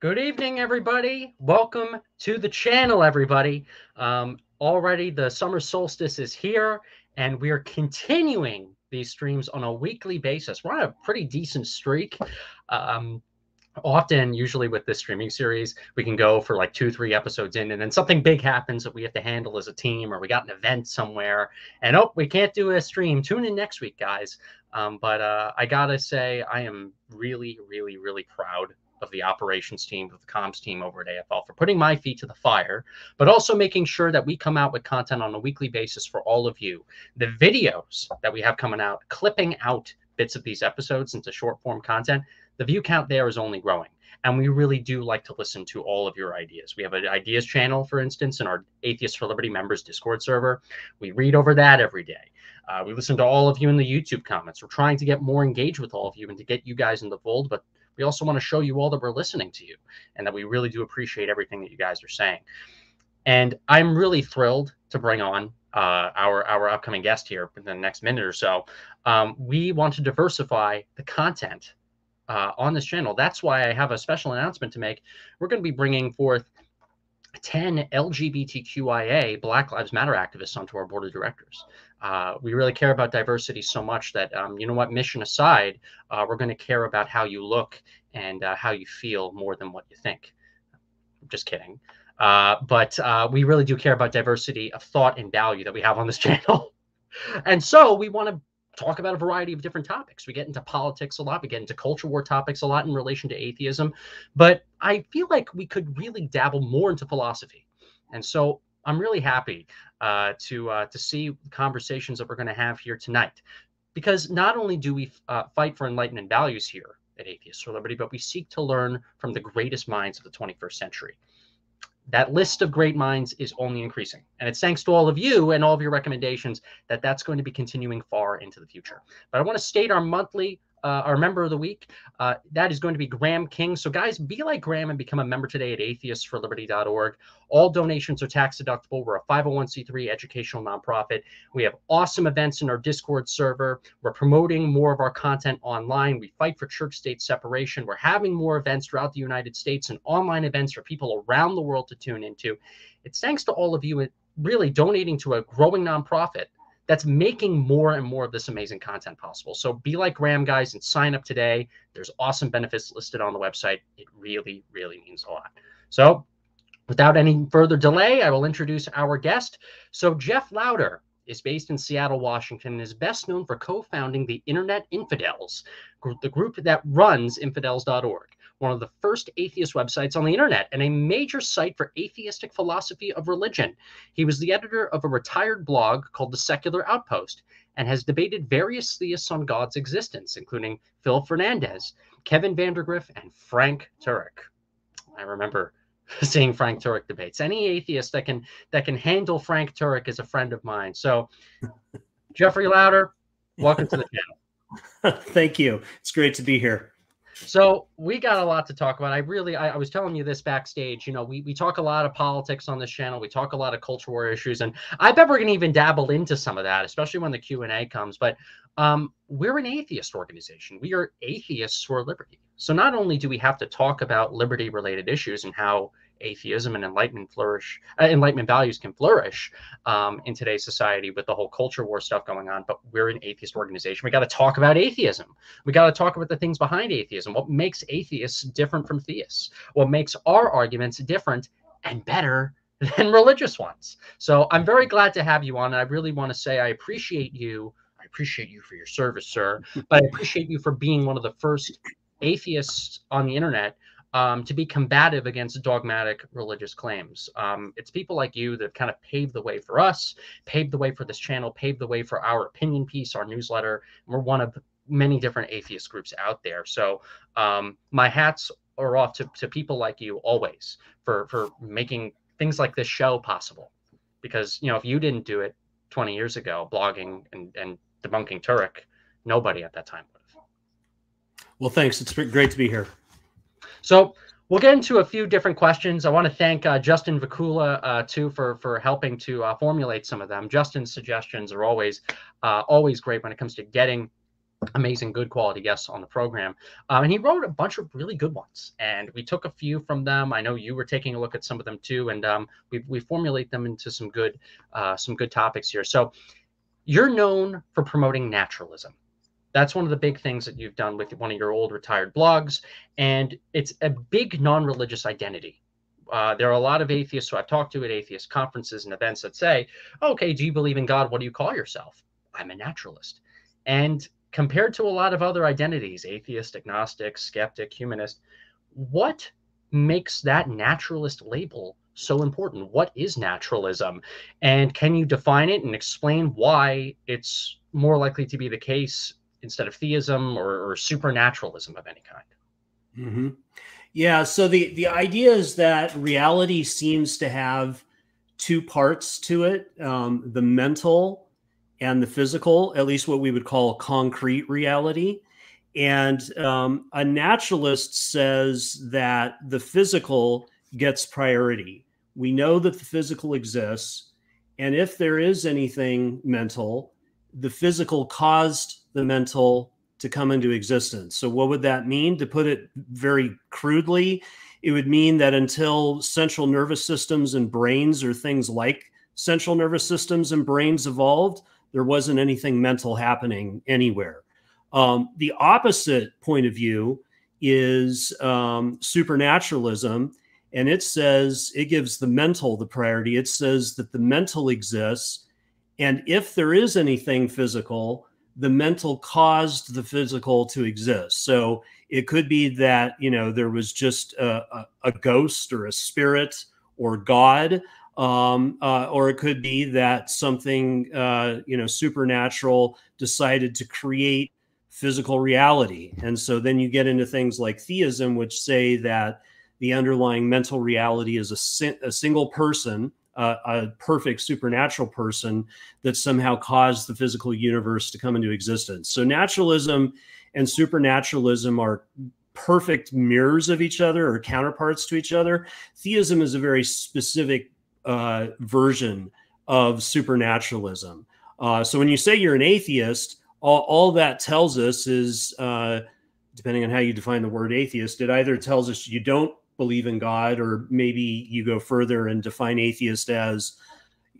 Good evening, everybody. Welcome to the channel, everybody. Um, already the summer solstice is here, and we are continuing these streams on a weekly basis. We're on a pretty decent streak. Um, often, usually with this streaming series, we can go for like two, three episodes in, and then something big happens that we have to handle as a team, or we got an event somewhere, and oh, we can't do a stream. Tune in next week, guys. Um, but uh, I gotta say, I am really, really, really proud of the operations team, of the comms team over at AFL for putting my feet to the fire, but also making sure that we come out with content on a weekly basis for all of you. The videos that we have coming out, clipping out bits of these episodes into short form content, the view count there is only growing. And we really do like to listen to all of your ideas. We have an ideas channel, for instance, in our Atheists for Liberty members Discord server. We read over that every day. Uh, we listen to all of you in the YouTube comments. We're trying to get more engaged with all of you and to get you guys in the fold, but we also want to show you all that we're listening to you and that we really do appreciate everything that you guys are saying. And I'm really thrilled to bring on uh, our our upcoming guest here in the next minute or so. Um, we want to diversify the content uh, on this channel. That's why I have a special announcement to make. We're going to be bringing forth 10 LGBTQIA Black Lives Matter activists onto our board of directors. Uh, we really care about diversity so much that, um, you know what, mission aside, uh, we're going to care about how you look and uh, how you feel more than what you think. I'm just kidding. Uh, but uh, we really do care about diversity of thought and value that we have on this channel. and so we want to talk about a variety of different topics. We get into politics a lot, we get into culture war topics a lot in relation to atheism, but I feel like we could really dabble more into philosophy. And so I'm really happy uh, to uh, to see conversations that we're going to have here tonight, because not only do we uh, fight for enlightenment values here at Atheists for Liberty, but we seek to learn from the greatest minds of the 21st century that list of great minds is only increasing. And it's thanks to all of you and all of your recommendations that that's going to be continuing far into the future. But I want to state our monthly uh, our member of the week. Uh, that is going to be Graham King. So, guys, be like Graham and become a member today at atheistsforliberty.org. All donations are tax deductible. We're a 501c3 educational nonprofit. We have awesome events in our Discord server. We're promoting more of our content online. We fight for church state separation. We're having more events throughout the United States and online events for people around the world to tune into. It's thanks to all of you really donating to a growing nonprofit that's making more and more of this amazing content possible. So be like Graham, guys, and sign up today. There's awesome benefits listed on the website. It really, really means a lot. So without any further delay, I will introduce our guest. So Jeff Lowder is based in Seattle, Washington, and is best known for co-founding the Internet Infidels, the group that runs infidels.org one of the first atheist websites on the internet and a major site for atheistic philosophy of religion. He was the editor of a retired blog called The Secular Outpost and has debated various theists on God's existence, including Phil Fernandes, Kevin Vandergriff, and Frank Turek. I remember seeing Frank Turek debates. Any atheist that can that can handle Frank Turek is a friend of mine. So, Jeffrey Lowder, welcome to the channel. Thank you. It's great to be here. So we got a lot to talk about. I really, I, I, was telling you this backstage. You know, we we talk a lot of politics on this channel. We talk a lot of culture war issues, and I bet we're gonna even dabble into some of that, especially when the Q and A comes. But um, we're an atheist organization. We are atheists for liberty. So not only do we have to talk about liberty-related issues and how atheism and enlightenment flourish, uh, enlightenment values can flourish um, in today's society with the whole culture war stuff going on. But we're an atheist organization. We got to talk about atheism. We got to talk about the things behind atheism. What makes atheists different from theists? What makes our arguments different and better than religious ones? So I'm very glad to have you on. I really want to say I appreciate you. I appreciate you for your service, sir. But I appreciate you for being one of the first atheists on the internet um, to be combative against dogmatic religious claims. Um, it's people like you that have kind of paved the way for us, paved the way for this channel, paved the way for our opinion piece, our newsletter. We're one of many different atheist groups out there. So um, my hats are off to, to people like you always for for making things like this show possible. Because you know, if you didn't do it 20 years ago, blogging and, and debunking Turek, nobody at that time would have. Well, thanks. It's great to be here. So we'll get into a few different questions. I want to thank uh, Justin Vacula uh, too for for helping to uh, formulate some of them. Justin's suggestions are always uh, always great when it comes to getting amazing, good quality guests on the program. Um, and he wrote a bunch of really good ones, and we took a few from them. I know you were taking a look at some of them too, and um, we we formulate them into some good uh, some good topics here. So you're known for promoting naturalism. That's one of the big things that you've done with one of your old retired blogs, and it's a big non-religious identity. Uh, there are a lot of atheists who I've talked to at atheist conferences and events that say, "Okay, do you believe in God? What do you call yourself?" I'm a naturalist, and compared to a lot of other identities atheist agnostic skeptic humanist what makes that naturalist label so important what is naturalism and can you define it and explain why it's more likely to be the case instead of theism or, or supernaturalism of any kind mm-hmm. yeah so the the idea is that reality seems to have two parts to it um, the mental and the physical, at least what we would call concrete reality. And um, a naturalist says that the physical gets priority. We know that the physical exists. And if there is anything mental, the physical caused the mental to come into existence. So, what would that mean? To put it very crudely, it would mean that until central nervous systems and brains or things like central nervous systems and brains evolved, there wasn't anything mental happening anywhere. Um, the opposite point of view is um, supernaturalism, and it says it gives the mental the priority. It says that the mental exists, and if there is anything physical, the mental caused the physical to exist. So it could be that you know there was just a, a, ghost or a spirit or God um, uh, or it could be that something uh, you know supernatural decided to create physical reality and so then you get into things like theism which say that the underlying mental reality is a, a single person a perfect supernatural person that somehow caused the physical universe to come into existence so naturalism and supernaturalism are perfect mirrors of each other or counterparts to each other theism is a very specific uh, version of supernaturalism. Uh, so when you say you're an atheist, all, all that tells us is, uh, depending on how you define the word atheist, it either tells us you don't believe in God, or maybe you go further and define atheist as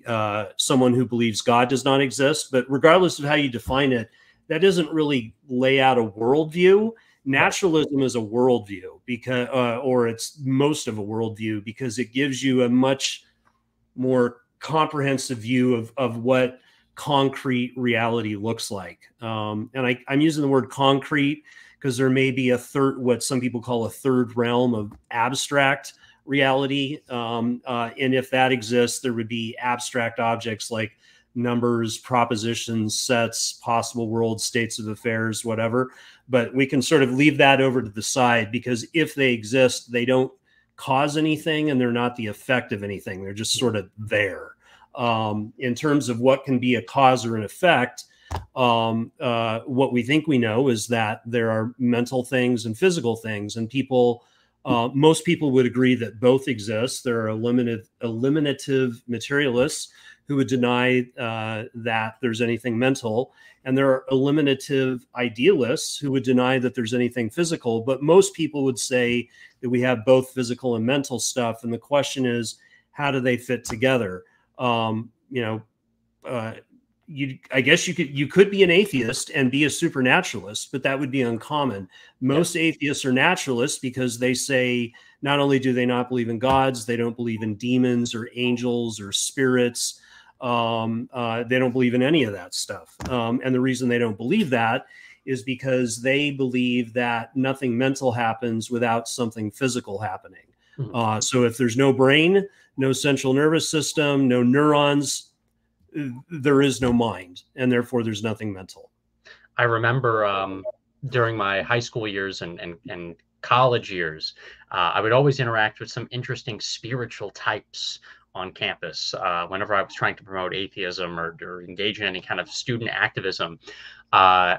uh, someone who believes God does not exist. But regardless of how you define it, that doesn't really lay out a worldview. Naturalism is a worldview because, uh, or it's most of a worldview because it gives you a much more comprehensive view of, of what concrete reality looks like. Um, and I, I'm using the word concrete because there may be a third, what some people call a third realm of abstract reality. Um, uh, and if that exists, there would be abstract objects like numbers, propositions, sets, possible worlds, states of affairs, whatever. But we can sort of leave that over to the side because if they exist, they don't cause anything and they're not the effect of anything. They're just sort of there. Um, in terms of what can be a cause or an effect, um, uh, what we think we know is that there are mental things and physical things, and people, uh, most people would agree that both exist. There are eliminative, eliminative materialists who would deny uh, that there's anything mental, and there are eliminative idealists who would deny that there's anything physical. But most people would say that we have both physical and mental stuff. And the question is, how do they fit together? Um, you know, uh, you, I guess you could you could be an atheist and be a supernaturalist, but that would be uncommon. Most yeah. atheists are naturalists because they say not only do they not believe in gods, they don't believe in demons or angels or spirits. Um, uh, they don't believe in any of that stuff. Um, and the reason they don't believe that is because they believe that nothing mental happens without something physical happening. Mm-hmm. Uh, so if there's no brain, no central nervous system, no neurons, there is no mind, and therefore there's nothing mental. I remember um, during my high school years and and, and college years, uh, I would always interact with some interesting spiritual types on campus uh, whenever I was trying to promote atheism or, or engage in any kind of student activism. Uh,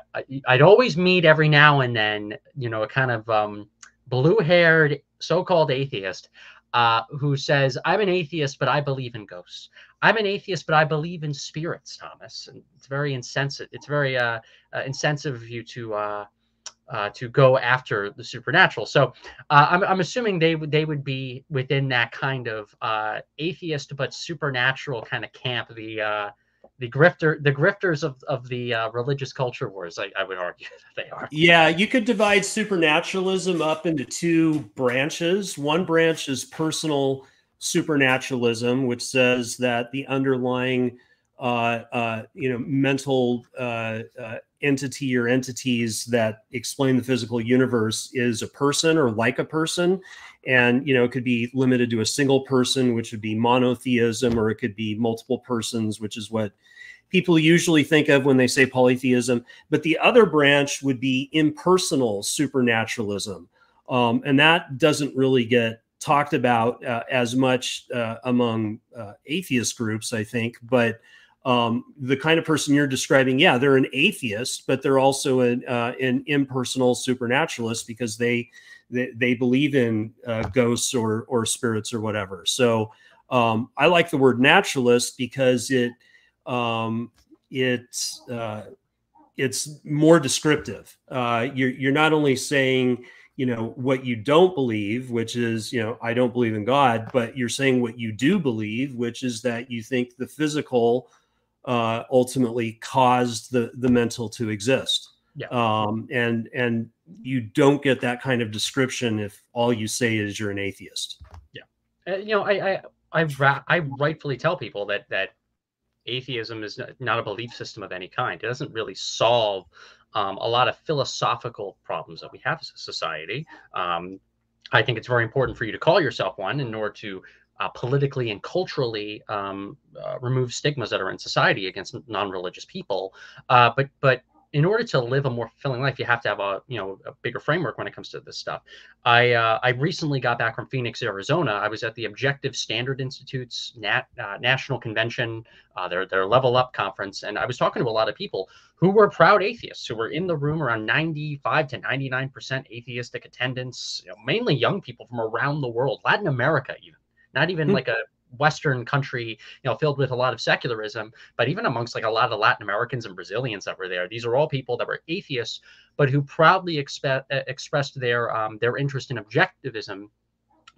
I'd always meet every now and then, you know, a kind of um, blue haired so called atheist. Uh, who says, I'm an atheist, but I believe in ghosts. I'm an atheist, but I believe in spirits, Thomas. And it's very insensitive. It's very uh, uh, insensitive of you to uh, uh, to go after the supernatural. So I'm, I'm assuming they would they would be within that kind of uh, atheist but supernatural kind of camp. The uh, the grifter the grifters of of the uh, religious culture wars. I, I would argue that they are. Yeah, you could divide supernaturalism up into two branches. One branch is personal supernaturalism, which says that the underlying you know mental uh, uh, entity or entities that explain the physical universe is a person or like a person. And you know it could be limited to a single person which would be monotheism or it could be multiple persons which is what people usually think of when they say polytheism. But the other branch would be impersonal supernaturalism. Um, and that doesn't really get talked about uh, as much uh, among atheist groups i think. But um, the kind of person you're describing, yeah, they're an atheist, but they're also an, uh, an impersonal supernaturalist because they they, they believe in uh, ghosts or or spirits or whatever. So um, I like the word naturalist because it um, it's uh, it's more descriptive. Uh, you're you're not only saying you know what you don't believe which is you know i don't believe in god but you're saying what you do believe which is that you think the physical uh, ultimately caused the the mental to exist. Yeah. Um, and and you don't get that kind of description if all you say is you're an atheist. Yeah. Uh, you know, I I I, ra- I rightfully tell people that that atheism is not a belief system of any kind. It doesn't really solve um, a lot of philosophical problems that we have as a society. Um, I think it's very important for you to call yourself one in order to uh, politically and culturally um, uh, remove stigmas that are in society against non-religious people. Uh, but but in order to live a more fulfilling life, you have to have a you know a bigger framework when it comes to this stuff. I uh, I recently got back from Phoenix, Arizona. I was at the Objective Standard Institute's nat, uh, national convention, uh, their their Level Up conference, and I was talking to a lot of people who were proud atheists who were in the room around 95 to 99 percent atheistic attendance, you know, mainly young people from around the world, Latin America even not even mm-hmm. like a Western country, you know, filled with a lot of secularism, but even amongst like a lot of Latin Americans and Brazilians that were there, these are all people that were atheists, but who proudly expe- expressed their um, their interest in objectivism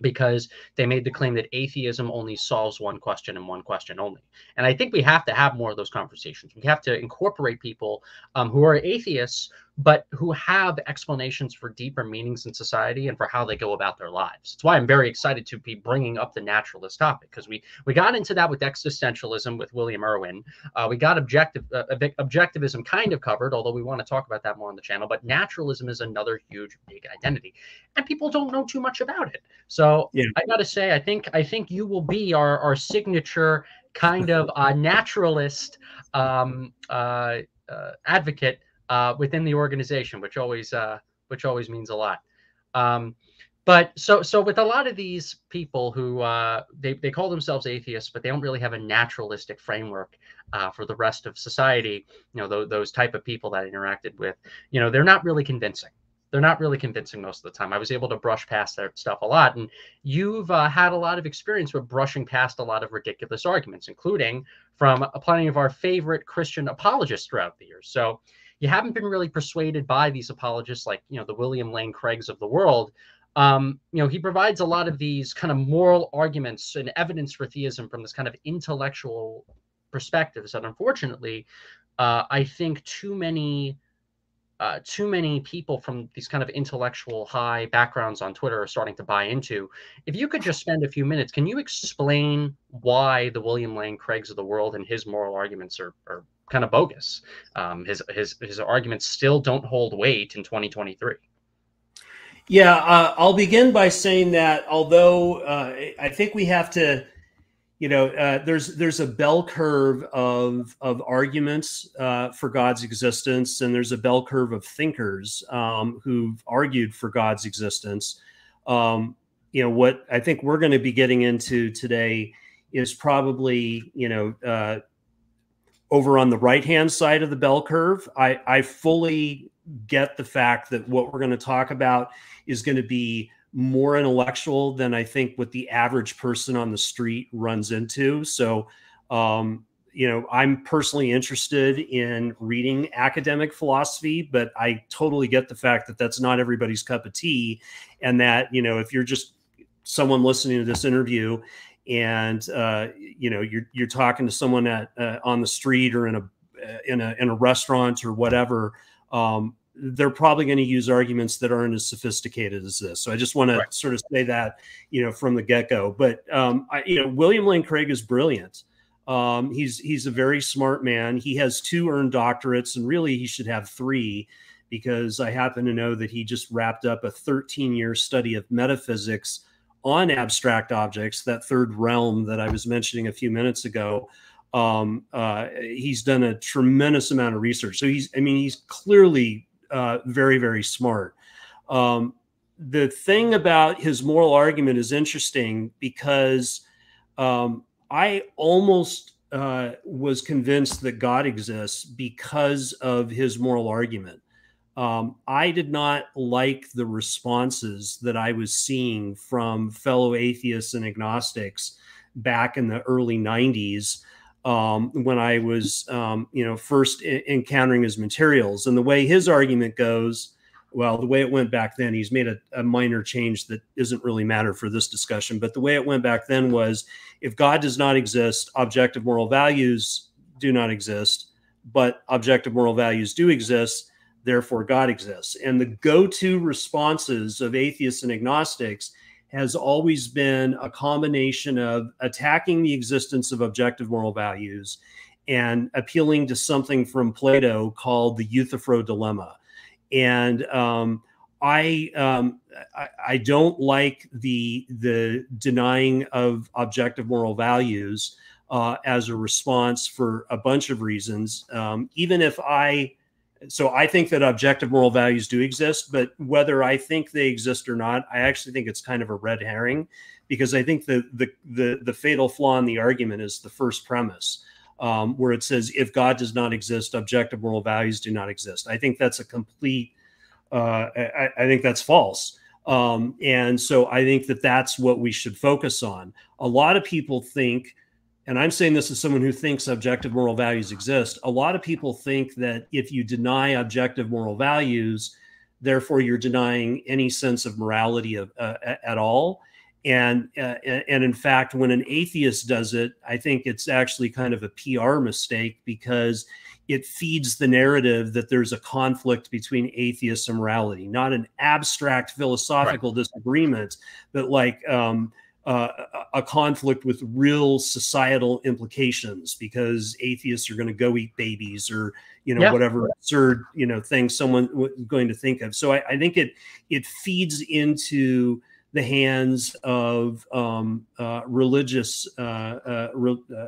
because they made the claim that atheism only solves one question and one question only. And I think we have to have more of those conversations. We have to incorporate people um, who are atheists but who have explanations for deeper meanings in society and for how they go about their lives. That's why I'm very excited to be bringing up the naturalist topic because we we got into that with existentialism with William Irwin. Uh, we got objective uh, objectivism kind of covered, although we want to talk about that more on the channel. But naturalism is another huge big identity, and people don't know too much about it. So yeah. I got to say, I think I think you will be our our signature kind of uh, naturalist um, uh, uh, advocate uh, within the organization, which always uh, which always means a lot. Um, but so so with a lot of these people who uh, they they call themselves atheists, but they don't really have a naturalistic framework uh, for the rest of society. You know, th- those type of people that I interacted with, you know, they're not really convincing. They're not really convincing most of the time. I was able to brush past their stuff a lot, and you've uh, had a lot of experience with brushing past a lot of ridiculous arguments, including from plenty of our favorite Christian apologists throughout the years. So you haven't been really persuaded by these apologists like you know the William Lane Craigs of the world. Um, you know, he provides a lot of these kind of moral arguments and evidence for theism from this kind of intellectual perspectives that unfortunately, uh, I think too many uh, too many people from these kind of intellectual high backgrounds on Twitter are starting to buy into. If you could just spend a few minutes, can you explain why the William Lane Craigs of the world and his moral arguments are, are kind of bogus. Um, his his his arguments still don't hold weight in 2023. Yeah, uh, I'll begin by saying that although uh, I think we have to, you know, uh, there's there's a bell curve of of arguments uh, for God's existence, and there's a bell curve of thinkers um, who've argued for God's existence. Um, you know, what I think we're going to be getting into today is probably, you know, uh, over on the right hand side of the bell curve. I, I fully get the fact that what we're going to talk about is going to be more intellectual than I think what the average person on the street runs into. So, um, you know, I'm personally interested in reading academic philosophy, but I totally get the fact that that's not everybody's cup of tea. And that, you know, if you're just someone listening to this interview and, uh, you know, you're, you're talking to someone at, uh, on the street or in a, uh, in a, in a restaurant or whatever, um, they're probably going to use arguments that aren't as sophisticated as this. So I just want right. to sort of say that, you know, from the get go. But um, I, you know, William Lane Craig is brilliant. Um, he's he's a very smart man. He has two earned doctorates, and really he should have three, because I happen to know that he just wrapped up a 13 year study of metaphysics on abstract objects, that third realm that I was mentioning a few minutes ago. Um, uh, he's done a tremendous amount of research. So he's, I mean, he's clearly uh, very, very smart. Um, the thing about his moral argument is interesting because um, I almost uh, was convinced that God exists because of his moral argument. Um, I did not like the responses that I was seeing from fellow atheists and agnostics back in the early 90s um, when I was, um, you know, first encountering his materials. And the way his argument goes, well, the way it went back then, he's made a, a, minor change that isn't really matter for this discussion. But the way it went back then was if God does not exist, objective moral values do not exist, but objective moral values do exist. Therefore, God exists. And the go to responses of atheists and agnostics has always been a combination of attacking the existence of objective moral values and appealing to something from Plato called the Euthyphro dilemma. And um, I, um, I, I don't like the the denying of objective moral values uh, as a response for a bunch of reasons. Um, even if I so I think that objective moral values do exist, but whether I think they exist or not, I actually think it's kind of a red herring because I think the the the, the fatal flaw in the argument is the first premise. Um, where it says if God does not exist, objective moral values do not exist. I think that's a complete. Uh, I, I, think that's false, um, and so I think that that's what we should focus on. A lot of people think and I'm saying this as someone who thinks objective moral values exist. A lot of people think that if you deny objective moral values, therefore you're denying any sense of morality of, uh, at all. And uh, and in fact, when an atheist does it, I think it's actually kind of a PR mistake because it feeds the narrative that there's a conflict between atheists and morality, not an abstract philosophical right. disagreement, but like um, uh, a conflict with real societal implications because atheists are going to go eat babies or you know yeah. whatever absurd you know thing someone going to think of so I, I, think it it feeds into the hands of um, uh, religious uh, uh re, uh,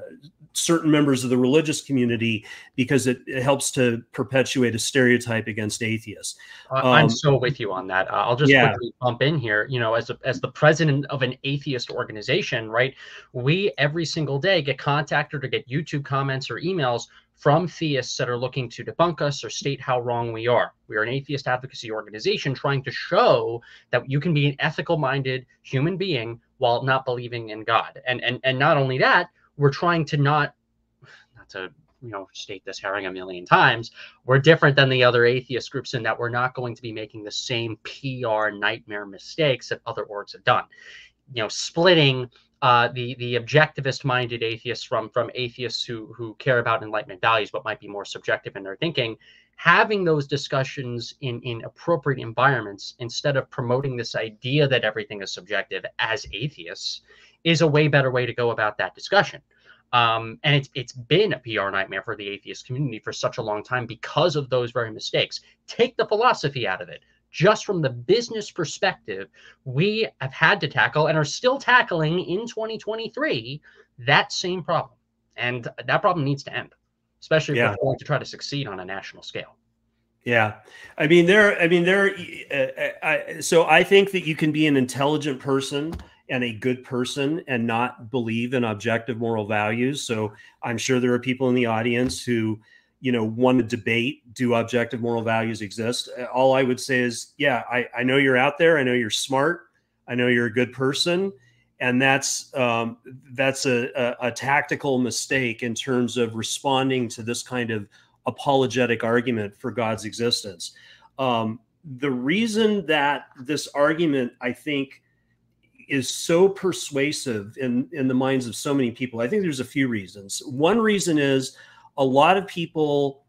certain members of the religious community because it, it, helps to perpetuate a stereotype against atheists. Um, I'm so with you on that. Uh, I'll just yeah. quickly bump in here. You know, as a, as the president of an atheist organization, right? We every single day get contacted or get YouTube comments or emails from theists that are looking to debunk us or state how wrong we are. We are an atheist advocacy organization trying to show that you can be an ethical minded human being while not believing in God. And and and not only that, we're trying to not not to you know state this herring a million times we're different than the other atheist groups in that we're not going to be making the same pr nightmare mistakes that other orgs have done you know splitting uh, the the objectivist minded atheists from from atheists who who care about enlightenment values but might be more subjective in their thinking having those discussions in in appropriate environments instead of promoting this idea that everything is subjective as atheists is a way better way to go about that discussion. Um, and it's it's been a PR nightmare for the atheist community for such a long time because of those very mistakes. Take the philosophy out of it. Just from the business perspective, we have had to tackle and are still tackling in 2023 that same problem. And that problem needs to end, especially if we're going to try to succeed on a national scale. Yeah, I mean there. I mean there. Uh, I, so I think that you can be an intelligent person and a good person and not believe in objective moral values. So I'm sure there are people in the audience who, you know, want to debate do objective moral values exist? Uh, all I would say is, yeah, I, I know you're out there. I know you're smart. I know you're a good person, and that's um, that's a, a, a tactical mistake in terms of responding to this kind of apologetic argument for God's existence. Um, the reason that this argument, I think, is so persuasive in, in the minds of so many people, I think there's a few reasons. One reason is a lot of people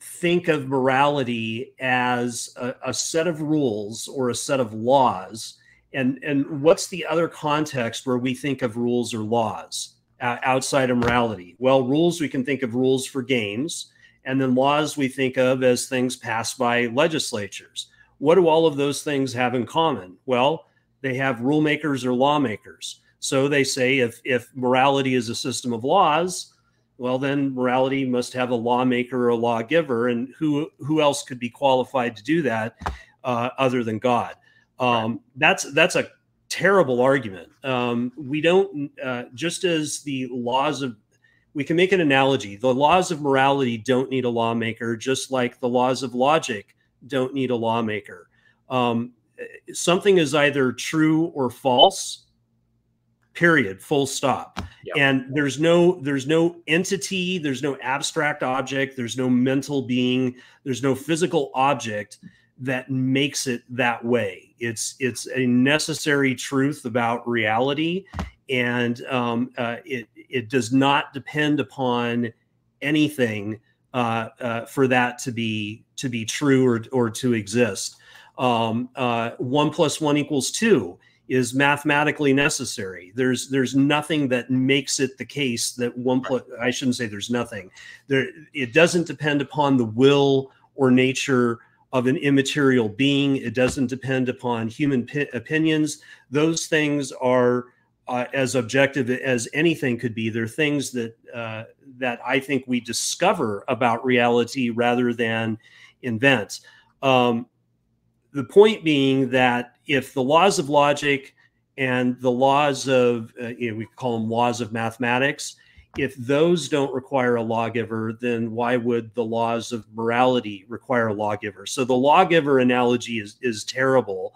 think of morality as a, a set of rules or a set of laws. And, and what's the other context where we think of rules or laws uh, outside of morality? Well, rules, we can think of rules for games and then laws we think of as things passed by legislatures. What do all of those things have in common? Well, they have rulemakers or lawmakers. So they say if, if morality is a system of laws, well, then morality must have a lawmaker or a lawgiver. And who, who else could be qualified to do that uh, other than God? Um, that's, that's a terrible argument. Um, we don't, uh, just as the laws of we can make an analogy. The laws of morality don't need a lawmaker, just like the laws of logic don't need a lawmaker. Um, something is either true or false. Period. Full stop. Yep. And there's no there's no entity. There's no abstract object. There's no mental being. There's no physical object that makes it that way. It's it's a necessary truth about reality, and um, uh, it it does not depend upon anything uh, uh, for that to be to be true or or to exist. Um, uh, one plus one equals two is mathematically necessary. There's there's nothing that makes it the case that one plus I shouldn't say there's nothing. There it doesn't depend upon the will or nature of an immaterial being. It doesn't depend upon human opinions. Those things are uh, as objective as anything could be. They're things that uh, that I think we discover about reality rather than invent. Um, the point being that if the laws of logic and the laws of uh, you know, we call them laws of mathematics, if those don't require a lawgiver, then why would the laws of morality require a lawgiver? So the lawgiver analogy is is terrible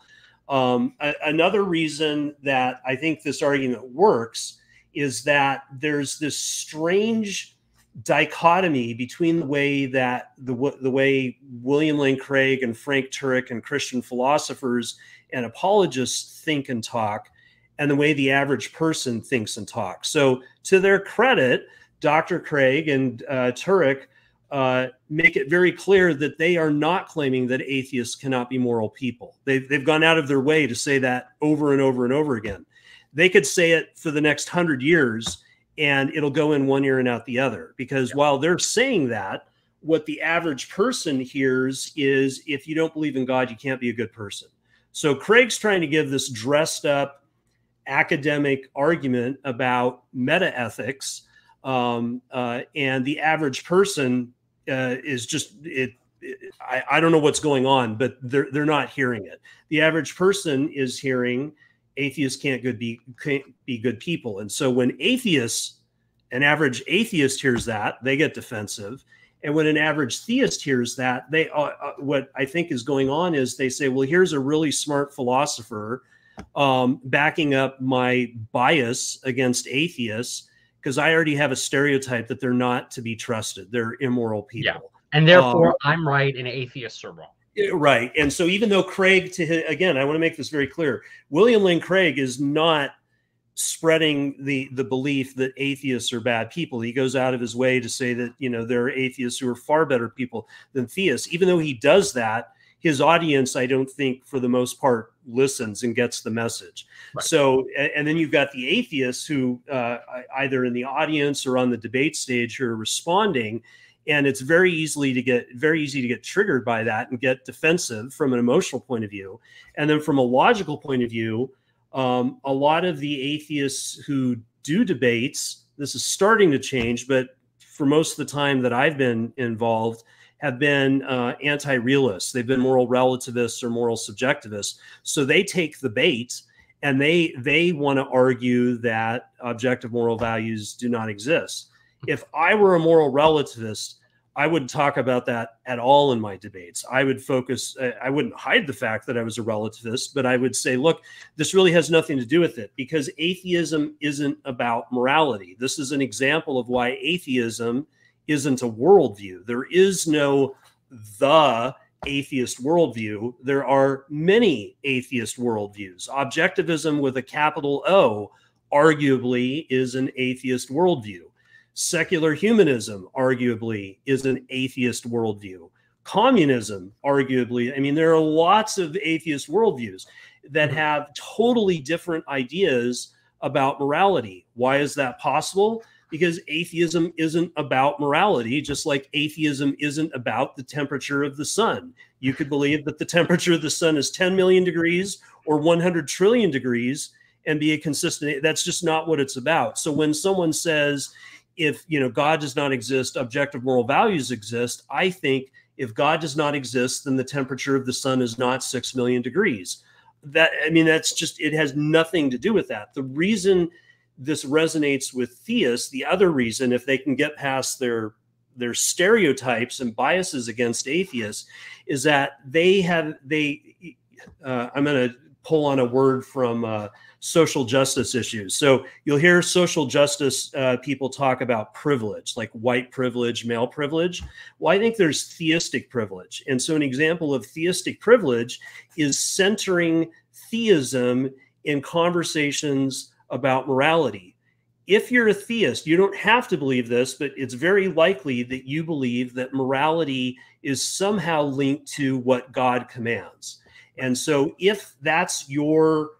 um, a- another reason that I think this argument works is that there's this strange dichotomy between the way that the the way William Lane Craig and Frank Turek and Christian philosophers and apologists think and talk, and the way the average person thinks and talks. So, to their credit, Dr. Craig and uh, Turek uh, make it very clear that they are not claiming that atheists cannot be moral people. They've, they've gone out of their way to say that over and over and over again. They could say it for the next hundred years and it'll go in one ear and out the other. Because yeah. while they're saying that, what the average person hears is if you don't believe in God, you can't be a good person. So Craig's trying to give this dressed up academic argument about meta ethics. Um, uh, and the average person uh, is just it, it I, I don't know what's going on, but they're they're not hearing it. The average person is hearing atheists can't good be can't be good people, and so when atheists, an average atheist hears that, they get defensive, and when an average theist hears that, they uh, uh, what I think is going on is they say, well, here's a really smart philosopher um, backing up my bias against atheists because I already have a stereotype that they're not to be trusted. They're immoral people. Yeah. And therefore, um, I'm right and atheists are wrong. Right. And so, even though Craig, to his, again, I want to make this very clear William Lane Craig is not spreading the the belief that atheists are bad people he goes out of his way to say that you know there are atheists who are far better people than theists even though he does that his audience, I don't think for the most part listens and gets the message. Right. So, and then you've got the atheists who uh, either in the audience or on the debate stage who are responding. And it's very easily to get very easy to get triggered by that and get defensive from an emotional point of view. And then from a logical point of view, um, a lot of the atheists who do debates, this is starting to change, but for most of the time that I've been involved, have been uh, anti-realists. They've been moral relativists or moral subjectivists. So they take the bait and they they want to argue that objective moral values do not exist. If I were a moral relativist, I wouldn't talk about that at all in my debates. I would focus, I wouldn't hide the fact that I was a relativist, but I would say, look, this really has nothing to do with it because atheism isn't about morality. This is an example of why atheism isn't a worldview. There is no the atheist worldview. There are many atheist worldviews. Objectivism with a capital O arguably is an atheist worldview. Secular humanism, arguably, is an atheist worldview. Communism, arguably, I mean, there are lots of atheist worldviews that mm-hmm. have totally different ideas about morality. Why is that possible? Because atheism isn't about morality, just like atheism isn't about the temperature of the sun. You could believe that the temperature of the sun is 10 million degrees or 100 trillion degrees and be a consistent. That's just not what it's about. So when someone says, if you know God does not exist, objective moral values exist. I think if God does not exist, then the temperature of the sun is not six million degrees. That I mean, that's just it has nothing to do with that. The reason this resonates with theists, the other reason, if they can get past their their stereotypes and biases against atheists, is that they have they. Uh, I'm going to pull on a word from. Uh, social justice issues. So you'll hear social justice uh, people talk about privilege, like white privilege, male privilege. Well, I think there's theistic privilege. And so an example of theistic privilege is centering theism in conversations about morality. If you're a theist, you don't have to believe this, but it's very likely that you believe that morality is somehow linked to what God commands. And so if that's your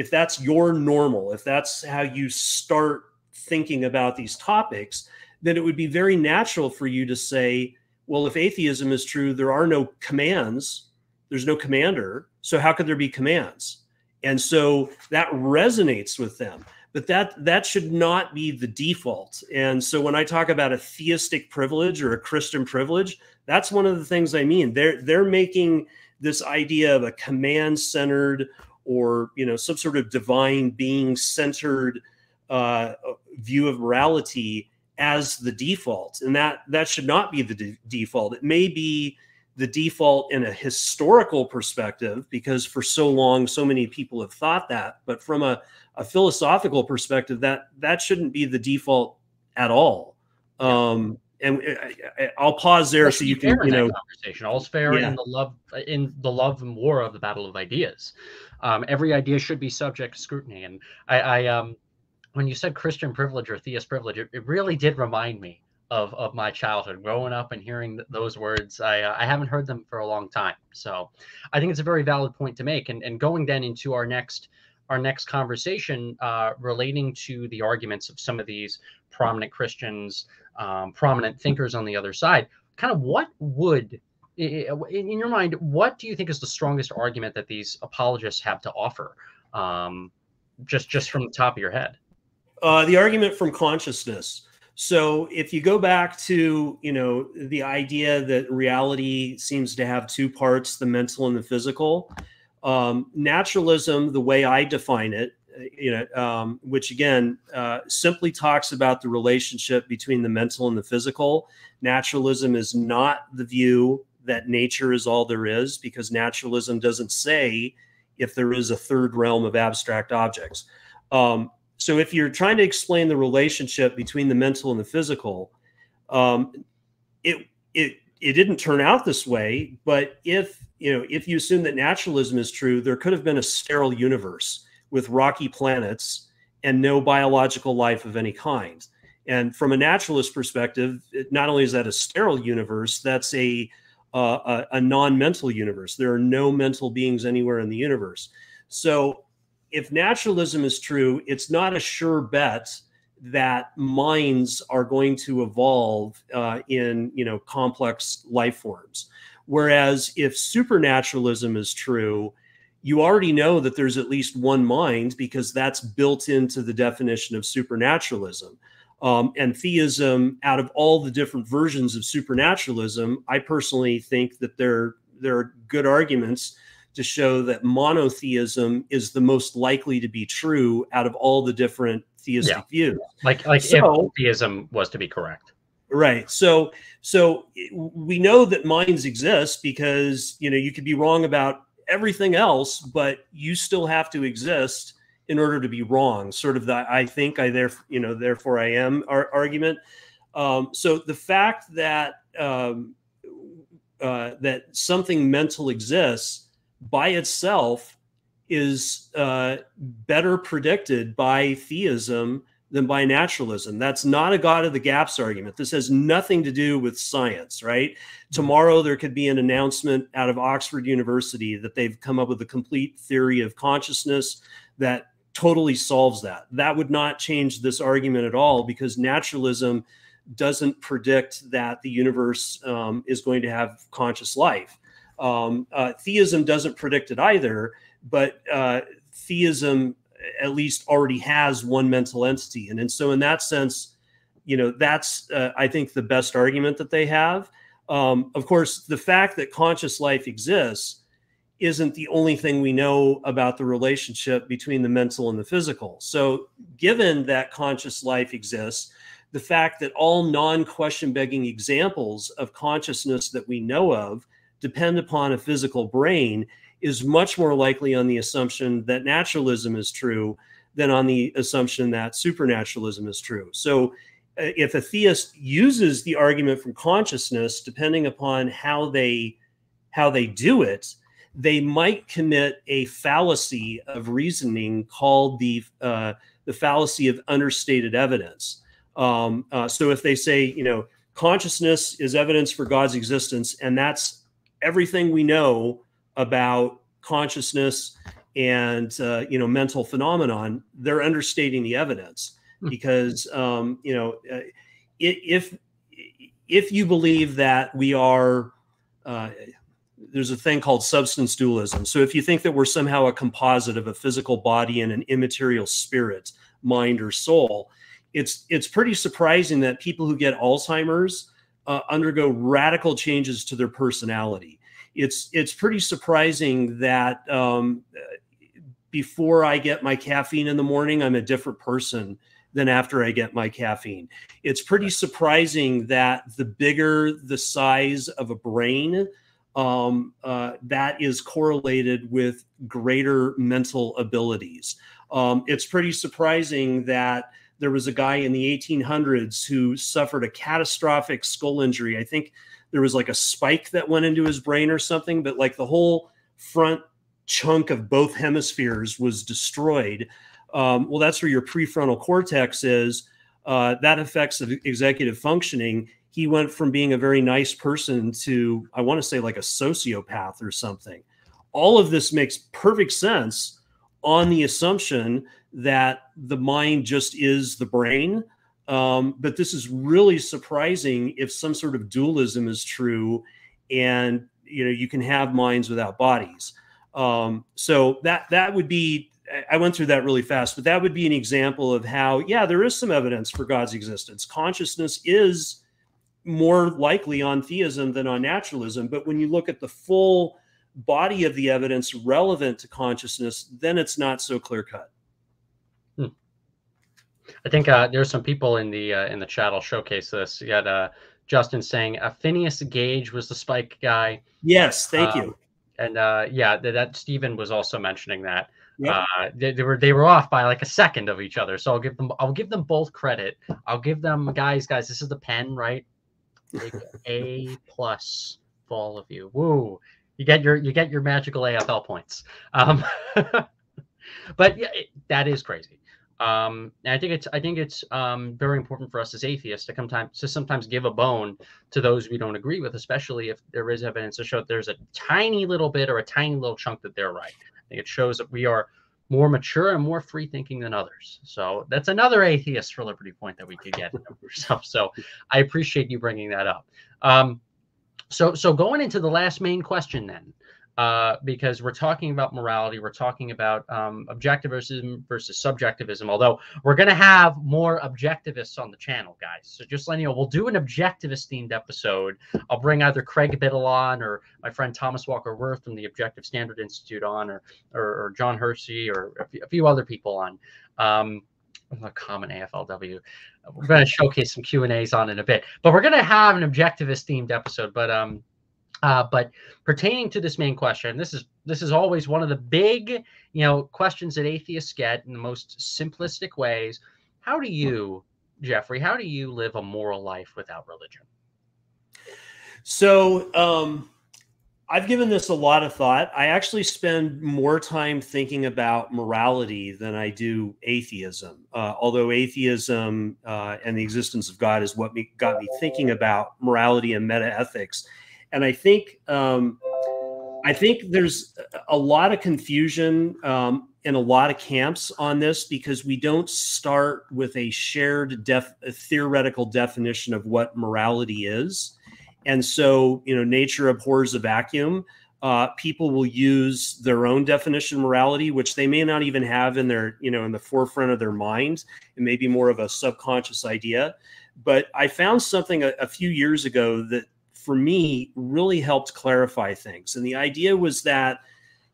if that's your normal, if that's how you start thinking about these topics, then it would be very natural for you to say, well, if atheism is true, there are no commands, there's no commander. So how could there be commands? And so that resonates with them. But that that should not be the default. And so when I talk about a theistic privilege or a Christian privilege, that's one of the things I mean. They're they're making this idea of a command-centered or you know some sort of divine being centered uh, view of morality as the default. And that that should not be the de- default. It may be the default in a historical perspective because for so long so many people have thought that. But from a, a philosophical perspective that that shouldn't be the default at all. Um, and I, will pause there so you can you know conversation all's fair yeah. in the love in the love and war of the battle of ideas um, every idea should be subject to scrutiny. And I, I um, when you said Christian privilege or theist privilege, it, it, really did remind me of of my childhood, growing up and hearing th- those words. I uh, I haven't heard them for a long time, so I think it's a very valid point to make. And and going then into our next our next conversation uh, relating to the arguments of some of these prominent Christians, um, prominent thinkers on the other side. Kind of what would in your mind, what do you think is the strongest argument that these apologists have to offer? Um, just just from the top of your head. Uh, the argument from consciousness. So if you go back to you know the idea that reality seems to have two parts, the mental and the physical. Um, naturalism, the way I define it, you know, um, which again uh, simply talks about the relationship between the mental and the physical. Naturalism is not the view that nature is all there is because naturalism doesn't say if there is a third realm of abstract objects. Um, so if you're trying to explain the relationship between the mental and the physical, um, it it it didn't turn out this way. But if you know if you assume that naturalism is true, there could have been a sterile universe with rocky planets and no biological life of any kind. And from a naturalist perspective, it, not only is that a sterile universe, that's a uh, a, a non-mental universe. There are no mental beings anywhere in the universe. So if naturalism is true, it's not a sure bet that minds are going to evolve uh, in you know complex life forms. Whereas if supernaturalism is true, you already know that there's at least one mind because that's built into the definition of supernaturalism. Um, and theism, out of all the different versions of supernaturalism, I personally think that there, there are good arguments to show that monotheism is the most likely to be true out of all the different theistic yeah. views. Like, like so, if theism was to be correct. Right. So so we know that minds exist because you know you could be wrong about everything else, but you still have to exist in order to be wrong. Sort of the I think I there you know therefore I am argument. Um, so the fact that um, uh, that something mental exists by itself is uh, better predicted by theism than by naturalism. That's not a God of the gaps argument. This has nothing to do with science, right? Mm-hmm. Tomorrow there could be an announcement out of Oxford University that they've come up with a complete theory of consciousness that totally solves that. That would not change this argument at all because naturalism doesn't predict that the universe um, is going to have conscious life. Um, uh, theism doesn't predict it either, but uh, theism at least already has one mental entity. And, and so, in that sense, you know, that's, uh, I think, the best argument that they have. Um, of course, the fact that conscious life exists isn't the only thing we know about the relationship between the mental and the physical. So, given that conscious life exists, the fact that all non question begging examples of consciousness that we know of depend upon a physical brain is much more likely on the assumption that naturalism is true than on the assumption that supernaturalism is true. So, uh, if a theist uses the argument from consciousness, depending upon how they how they do it, they might commit a fallacy of reasoning called the uh, the fallacy of understated evidence. Um, uh, so, if they say, you know, consciousness is evidence for God's existence, and that's everything we know about consciousness and uh, you know mental phenomenon they're understating the evidence hmm. because um, you know uh, if if you believe that we are uh, there's a thing called substance dualism so if you think that we're somehow a composite of a physical body and an immaterial spirit mind or soul it's it's pretty surprising that people who get alzheimer's uh, undergo radical changes to their personality it's it's pretty surprising that um, before I get my caffeine in the morning, I'm a different person than after I get my caffeine. It's pretty surprising that the bigger the size of a brain, um, uh, that is correlated with greater mental abilities. Um, it's pretty surprising that there was a guy in the 1800s who suffered a catastrophic skull injury. I think there was like a spike that went into his brain or something, but like the whole front chunk of both hemispheres was destroyed. Um, well, that's where your prefrontal cortex is. Uh, that affects the executive functioning. He went from being a very nice person to, I want to say, like a sociopath or something. All of this makes perfect sense on the assumption that the mind just is the brain um, but this is really surprising if some sort of dualism is true, and you know you can have minds without bodies. Um, so that that would be. I went through that really fast, but that would be an example of how, yeah, there is some evidence for God's existence. Consciousness is more likely on theism than on naturalism. But when you look at the full body of the evidence relevant to consciousness, then it's not so clear cut. I think uh, there's some people in the uh, in the chat. I'll showcase this. You got uh, Justin saying uh, Phineas Gage was the Spike guy. Yes, thank um, you. And uh, yeah, that, that Stephen was also mentioning that. Yep. Uh, they, they, were they were off by like a second of each other. So I'll give them I'll give them both credit. I'll give them guys guys. This is the pen, right? a plus for all of you. Woo! You get your you get your magical AFL points. Um, but yeah, it, that is crazy. Um, and I think it's I think it's um, very important for us as atheists to sometimes to sometimes give a bone to those we don't agree with, especially if there is evidence to show that there's a tiny little bit or a tiny little chunk that they're right. I think it shows that we are more mature and more free thinking than others. So that's another atheist for liberty point that we could get ourselves. So I appreciate you bringing that up. Um, so so going into the last main question then uh, because we're talking about morality, we're talking about um, objectivism versus subjectivism. Although we're going to have more objectivists on the channel, guys. So just letting you know, we'll do an objectivist themed episode. I'll bring either Craig Biddle on, or my friend Thomas Walker-Werth from the Objective Standard Institute on, or or, or Jon Hersey, or a few, few, other people on. Um, a common AFLW. We're going to showcase some Q and A's on in a bit, but we're going to have an objectivist themed episode. But um, uh, but pertaining to this main question, this is this is always one of the big you know questions that atheists get in the most simplistic ways. How do you, Jeffrey? How do you live a moral life without religion? So um, I've given this a lot of thought. I actually spend more time thinking about morality than I do atheism. Uh, although atheism uh, and the existence of God is what me, got me thinking about morality and metaethics. And I think um, I think there's a lot of confusion um, in a lot of camps on this because we don't start with a shared def- a theoretical definition of what morality is and so, you know, nature abhors a vacuum. Uh, people will use their own definition of morality, which they may not even have in their, you know, in the forefront of their mind. It may be more of a subconscious idea. But I found something a, a few years ago that for me really helped clarify things. And the idea was that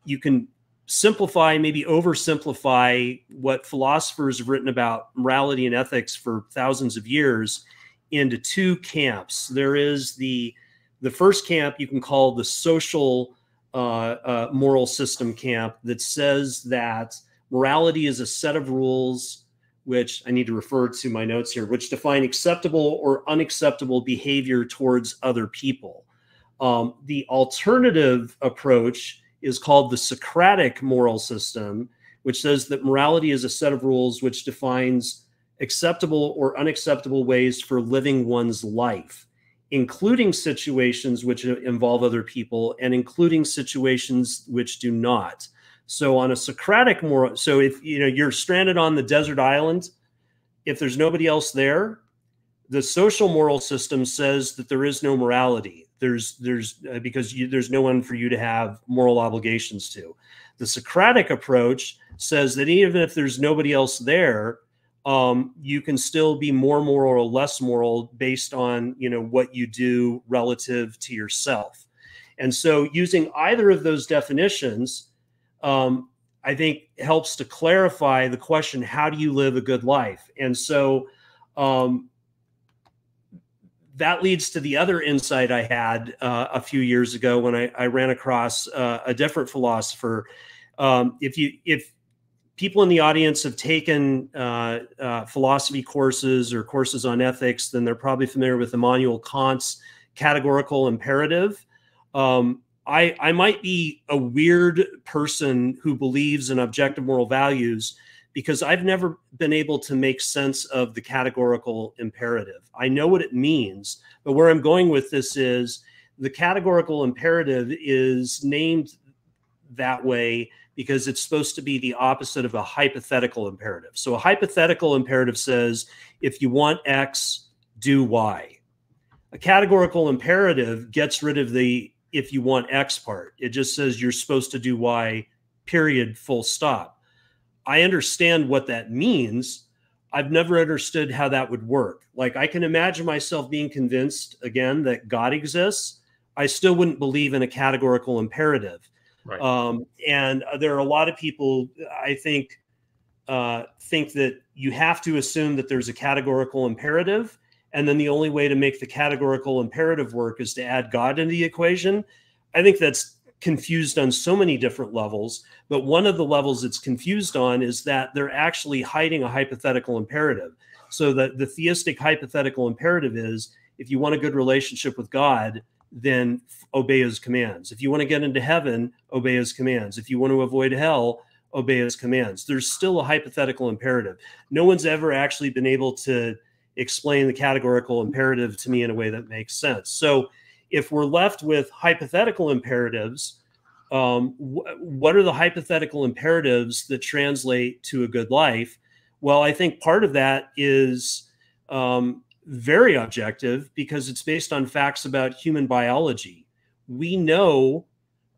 you can simplify, maybe oversimplify what philosophers have written about morality and ethics for thousands of years into two camps. There is the the first camp you can call the social uh, uh, moral system camp that says that morality is a set of rules which I need to refer to my notes here, which define acceptable or unacceptable behavior towards other people. Um, the alternative approach is called the Socratic moral system, which says that morality is a set of rules which defines acceptable or unacceptable ways for living one's life, including situations which involve other people and including situations which do not. So on a Socratic moral, so if you know you're stranded on the desert island, if there's nobody else there, the social moral system says that there is no morality. There's there's uh, because you, there's no one for you to have moral obligations to. The Socratic approach says that even if there's nobody else there, um, you can still be more moral or less moral based on you know what you do relative to yourself and so using either of those definitions um, i think helps to clarify the question how do you live a good life and so um, that leads to the other insight i had uh, a few years ago when i, I ran across uh, a different philosopher um, if you if people in the audience have taken uh, uh, philosophy courses or courses on ethics, then they're probably familiar with Immanuel Kant's categorical imperative. Um, I, I might be a weird person who believes in objective moral values because I've never been able to make sense of the categorical imperative. I know what it means, but where I'm going with this is the categorical imperative is named that way because it's supposed to be the opposite of a hypothetical imperative. So a hypothetical imperative says if you want X, do Y. A categorical imperative gets rid of the if you want X part. It just says you're supposed to do Y, period, full stop. I understand what that means. I've never understood how that would work. Like I can imagine myself being convinced again that God exists. I still wouldn't believe in a categorical imperative Right. Um, and uh, there are a lot of people, I think, uh, think that you have to assume that there's a categorical imperative. And then the only way to make the categorical imperative work is to add God into the equation. I think that's confused on so many different levels. But one of the levels it's confused on is that they're actually hiding a hypothetical imperative. So that the theistic hypothetical imperative is if you want a good relationship with God, then obey his commands. If you want to get into heaven, obey his commands. If you want to avoid hell, obey his commands. There's still a hypothetical imperative. No one's ever actually been able to explain the categorical imperative to me in a way that makes sense. So if we're left with hypothetical imperatives, um, wh- what are the hypothetical imperatives that translate to a good life? Well, I think part of that is um, very objective because it's based on facts about human biology. We know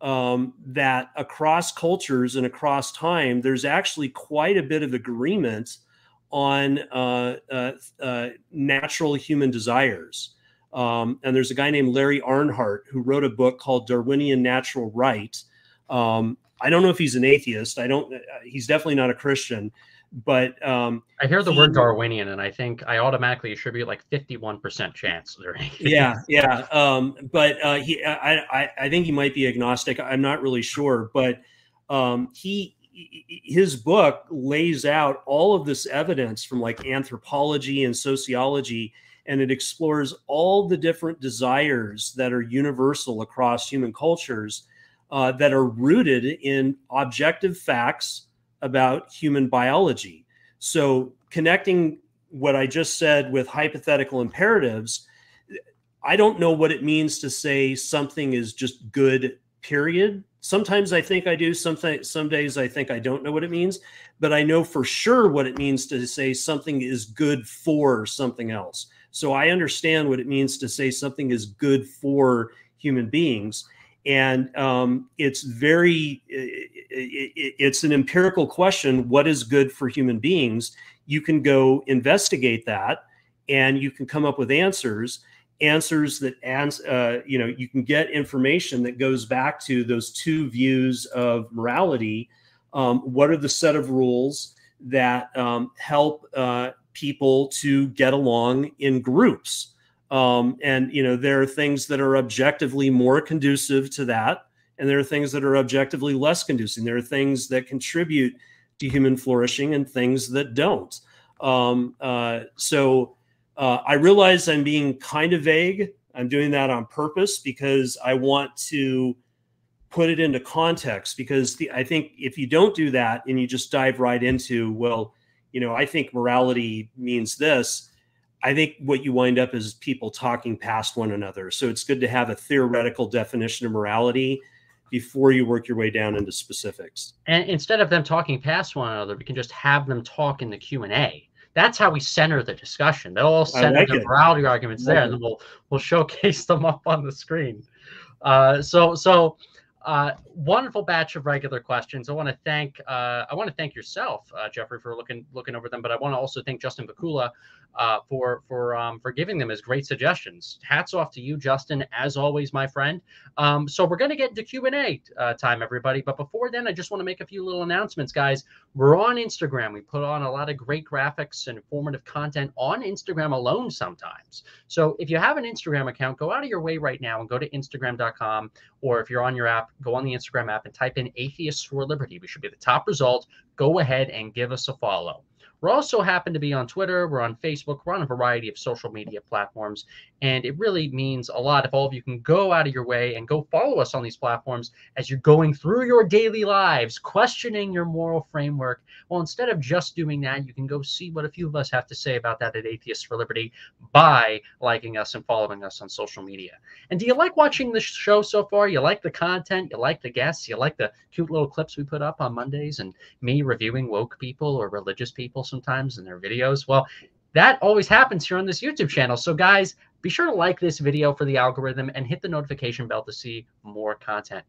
um, that across cultures and across time, there's actually quite a bit of agreement on uh, uh, uh, natural human desires. Um, and there's a guy named Larry Arnhart who wrote a book called Darwinian Natural Right. Um, I don't know if he's an atheist. I don't. Uh, he's definitely not a Christian, But um, I hear the he, word Darwinian, and I think I automatically attribute like fifty-one percent chance. yeah, yeah. Um, but uh, he, I, I, I think he might be agnostic. I'm not really sure, but um, he, his book lays out all of this evidence from like anthropology and sociology, and it explores all the different desires that are universal across human cultures uh, that are rooted in objective facts about human biology. So, connecting what I just said with hypothetical imperatives, I don't know what it means to say something is just good, period. Sometimes I think I do. Some, some days I think I don't know what it means, but I know for sure what it means to say something is good for something else. So I understand what it means to say something is good for human beings and um, it's very it, it, it's an empirical question what is good for human beings you can go investigate that and you can come up with answers answers that uh, you know you can get information that goes back to those two views of morality um, what are the set of rules that um, help uh, people to get along in groups um, and you know there are things that are objectively more conducive to that, and there are things that are objectively less conducive. There are things that contribute to human flourishing and things that don't. Um, uh, so uh, I realize I'm being kind of vague. I'm doing that on purpose because I want to put it into context. Because the, I think if you don't do that and you just dive right into, well, you know, I think morality means this I think what you wind up is people talking past one another. So it's good to have a theoretical definition of morality before you work your way down into specifics. And instead of them talking past one another, we can just have them talk in the Q and A. That's how we center the discussion. They'll all center like the morality arguments there, and then we'll we'll showcase them up on the screen. Uh, so so uh, wonderful batch of regular questions. I want to thank uh, I want to thank yourself, uh, Jeffrey, for looking looking over them. But I want to also thank Justin Vacula uh, for for um, for giving them as great suggestions. Hats off to you, Justin, as always, my friend. Um, so we're going to get into Q and A uh, time, everybody. But before then, I just want to make a few little announcements, guys. We're on Instagram. We put on a lot of great graphics and informative content on Instagram alone sometimes. So if you have an Instagram account, go out of your way right now and go to Instagram.com, or if you're on your app, go on the Instagram app and type in "Atheists for Liberty." We should be the top result. Go ahead and give us a follow. We're also happen to be on Twitter, we're on Facebook, we're on a variety of social media platforms. And it really means a lot if all of you can go out of your way and go follow us on these platforms as you're going through your daily lives, questioning your moral framework. Well, instead of just doing that, you can go see what a few of us have to say about that at Atheists for Liberty by liking us and following us on social media. And do you like watching the show so far? You like the content? You like the guests? You like the cute little clips we put up on Mondays and me reviewing woke people or religious people sometimes in their videos? Well, that always happens here on this YouTube channel. So, guys, be sure to like this video for the algorithm and hit the notification bell to see more content.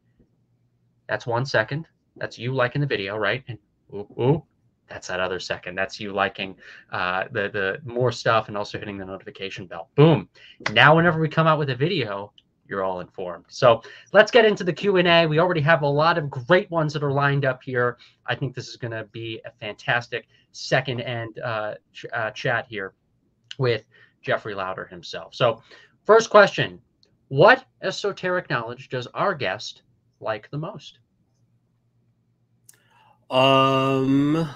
That's one second. That's you liking the video, right? And ooh, ooh that's that other second. That's you liking uh, the the more stuff and also hitting the notification bell. Boom. Now, whenever we come out with a video, you're all informed. So let's get into the Q&A. We already have a lot of great ones that are lined up here. I think this is going to be a fantastic second end uh, ch uh, chat here with Jeffrey Lowder himself. So first question, what esoteric knowledge does our guest like the most? Um,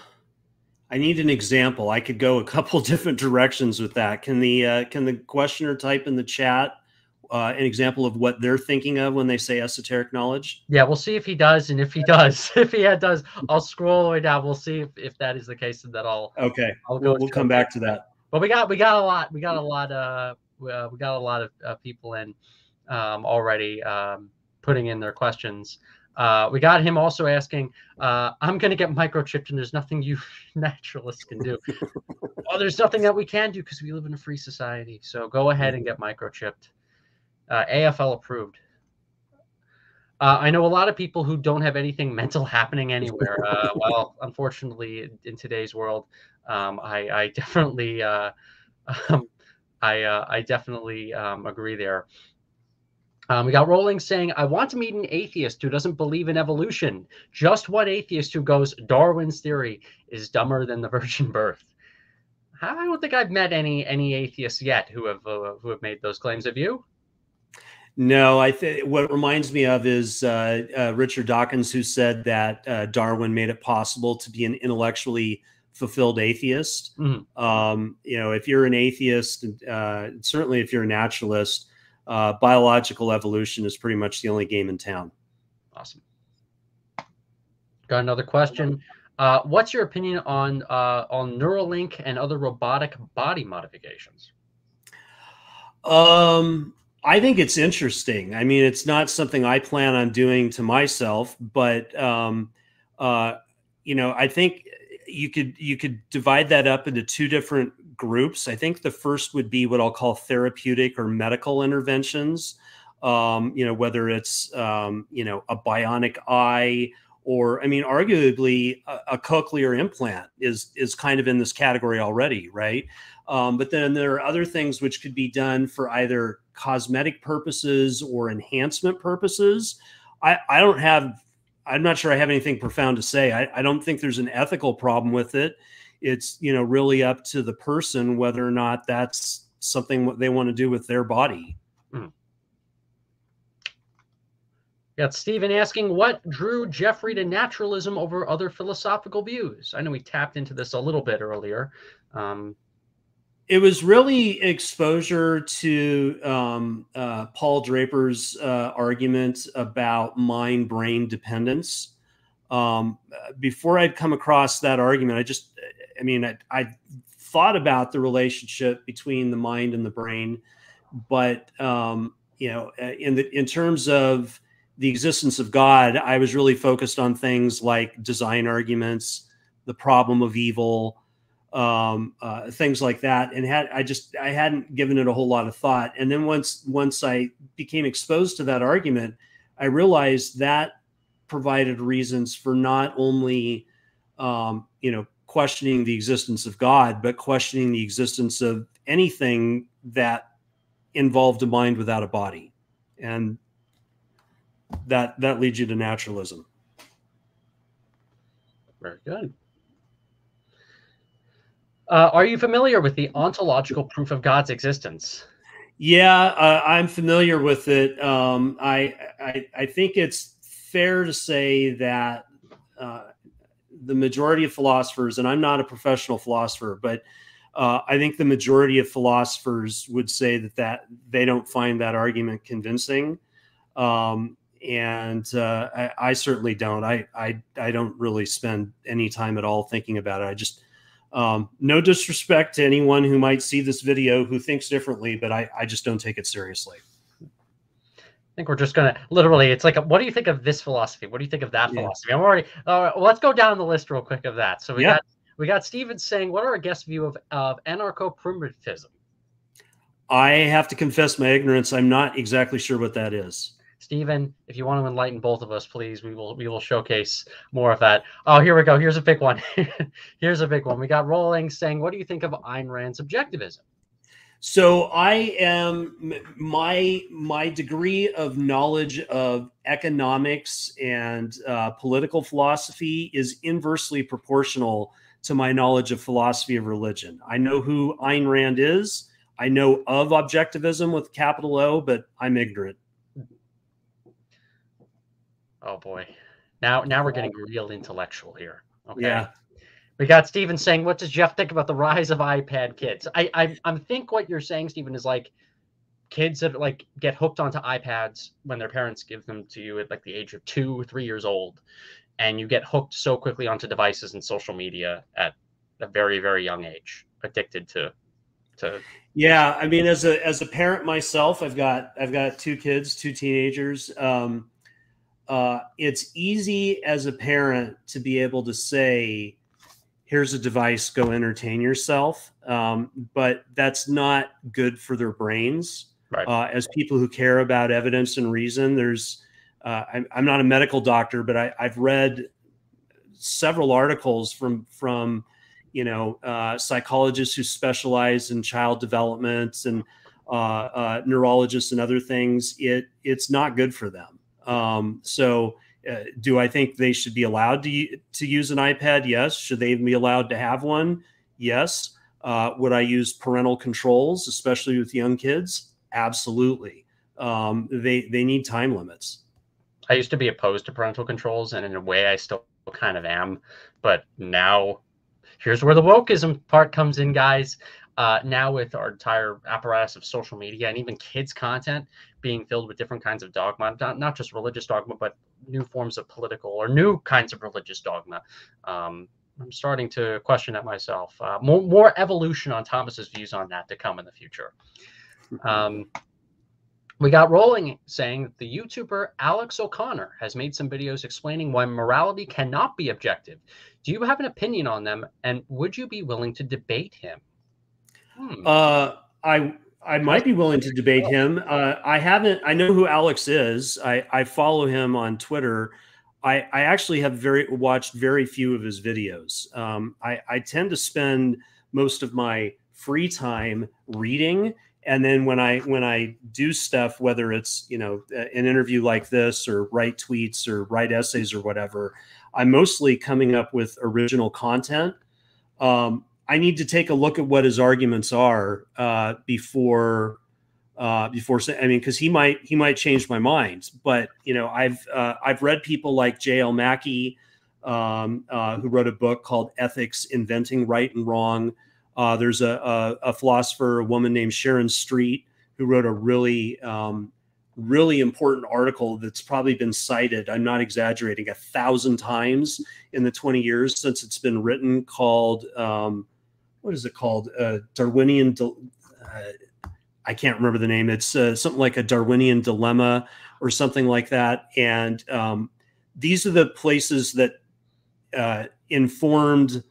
I need an example. I could go a couple different directions with that. Can the uh, can the questioner type in the chat uh, an example of what they're thinking of when they say esoteric knowledge? Yeah, we'll see if he does, and if he does, if he does, I'll scroll all the way down. We'll see if, if that is the case, and that I'll okay. I'll go. We'll, we'll come back to that. But we got we got a lot. We got a lot. Uh, uh we got a lot of uh, people in um, already um, putting in their questions. Uh, we got him also asking, uh, I'm going to get microchipped and there's nothing you naturalists can do. oh, there's nothing that we can do because we live in a free society. So go ahead and get microchipped. Uh, AFL approved. Uh, I know a lot of people who don't have anything mental happening anywhere. Uh, well, unfortunately, in today's world, um, I, I, definitely, uh, um, I, uh, I definitely um, agree there. Um, we got Rolling saying, I want to meet an atheist who doesn't believe in evolution. Just what atheist who goes, Darwin's theory is dumber than the virgin birth. I don't think I've met any any atheists yet who have uh, who have made those claims. Have you? No, I think what reminds me of is uh, uh, Richard Dawkins, who said that uh, Darwin made it possible to be an intellectually fulfilled atheist. Mm-hmm. Um, you know, if you're an atheist, uh, certainly if you're a naturalist, uh, biological evolution is pretty much the only game in town. Awesome. Got another question. Uh, what's your opinion on uh, on Neuralink and other robotic body modifications? Um, I think it's interesting. I mean, it's not something I plan on doing to myself, but um, uh, you know, I think you could you could divide that up into two different groups. I think the first would be what I'll call therapeutic or medical interventions. Um, you know, whether it's um, you know a bionic eye or I mean, arguably a, a, cochlear implant is is kind of in this category already, right? Um, but then there are other things which could be done for either cosmetic purposes or enhancement purposes. I, I don't have I'm not sure I have anything profound to say. I, I don't think there's an ethical problem with it it's you know really up to the person whether or not that's something what they want to do with their body. Mm. Got Stephen asking what drew Jeffrey to naturalism over other philosophical views. I know we tapped into this a little bit earlier. Um, it was really exposure to um, uh, Paul Draper's uh, argument about mind brain dependence. Um, before I'd come across that argument, I just I mean, I, I thought about the relationship between the mind and the brain, but um, you know, uh, in the in terms of the existence of God, I was really focused on things like design arguments, the problem of evil, um, uh, things like that, and had I just I hadn't given it a whole lot of thought. And then once once I became exposed to that argument, I realized that provided reasons for not only um, you know questioning the existence of God, but questioning the existence of anything that involved a mind without a body. And that that leads you to naturalism. Very good. Uh, are you familiar with the ontological proof of God's existence? Yeah, uh, I'm familiar with it. Um, I, I, I think it's fair to say that uh, the majority of philosophers, and I'm not a professional philosopher, but uh, I think the majority of philosophers would say that that they don't find that argument convincing, um, and uh, I, I, certainly don't. I, I I don't really spend any time at all thinking about it. I just um, no disrespect to anyone who might see this video who thinks differently, but I, I just don't take it seriously. I think we're just gonna literally. It's like, what do you think of this philosophy? What do you think of that yeah. philosophy? I'm already. Uh, let's go down the list real quick of that. So we yeah. got we got Steven saying, "What are our guest view of of anarcho primitivism?" I have to confess my ignorance. I'm not exactly sure what that is. Stephen, if you want to enlighten both of us, please, we will we will showcase more of that. Oh, here we go. Here's a big one. Here's a big one. We got Rolling saying, "What do you think of Ayn Rand's objectivism?" So I am my my degree of knowledge of economics and uh, political philosophy is inversely proportional to my knowledge of philosophy of religion. I know who Ayn Rand is. I know of objectivism with capital O, but I'm ignorant. Oh boy, now now we're getting real intellectual here. Okay. Yeah. We got Steven saying, "What does Jeff think about the rise of iPad kids?" I I I'm think what you're saying, Steven, is like kids that like get hooked onto iPads when their parents give them to you at like the age of two, three years old, and you get hooked so quickly onto devices and social media at a very very young age, addicted to to. Yeah, I mean, as a as a parent myself, I've got I've got two kids, two teenagers. Um, uh, it's easy as a parent to be able to say here's a device, go entertain yourself. Um, but that's not good for their brains. Right. Uh, as people who care about evidence and reason, there's, uh, I'm, I'm, not a medical doctor, but I, have read several articles from, from, you know, uh, psychologists who specialize in child development and uh, uh, neurologists and other things, it it's not good for them. Um, so, uh, do I think they should be allowed to to use an iPad? Yes. Should they be allowed to have one? Yes. Uh, would I use parental controls, especially with young kids? Absolutely. Um, they they need time limits. I used to be opposed to parental controls, and in a way, I still kind of am. But now, here's where the wokeism part comes in, guys uh, now with our entire apparatus of social media and even kids content being filled with different kinds of dogma not, not just religious dogma but new forms of political or new kinds of religious dogma um, i'm starting to question that myself uh, more, more evolution on thomas's views on that to come in the future um, we got rolling saying that the YouTuber Alex O'Connor has made some videos explaining why morality cannot be objective. Do you have an opinion on them, and would you be willing to debate him? Hmm. Uh, I I might be willing to debate him. Uh, I haven't. I know who Alex is. I I follow him on Twitter. I I actually have very watched very few of his videos. Um, I I tend to spend most of my free time reading and then when i when i do stuff whether it's you know an interview like this or write tweets or write essays or whatever i'm mostly coming up with original content um, I need to take a look at what his arguments are uh, before uh, before I mean because he might he might change my mind. But you know I've uh, I've read people like J.L. Mackie um, uh, who wrote a book called Ethics: Inventing Right and Wrong. Uh, there's a, a, a, philosopher, a woman named Sharon Street, who wrote a really um, really important article that's probably been cited. I'm not exaggerating a thousand times in the 20 years since it's been written called. Um, what is it called? Uh, Darwinian. Uh, I can't remember the name. It's uh, something like a Darwinian dilemma or something like that. And um, these are the places that uh, informed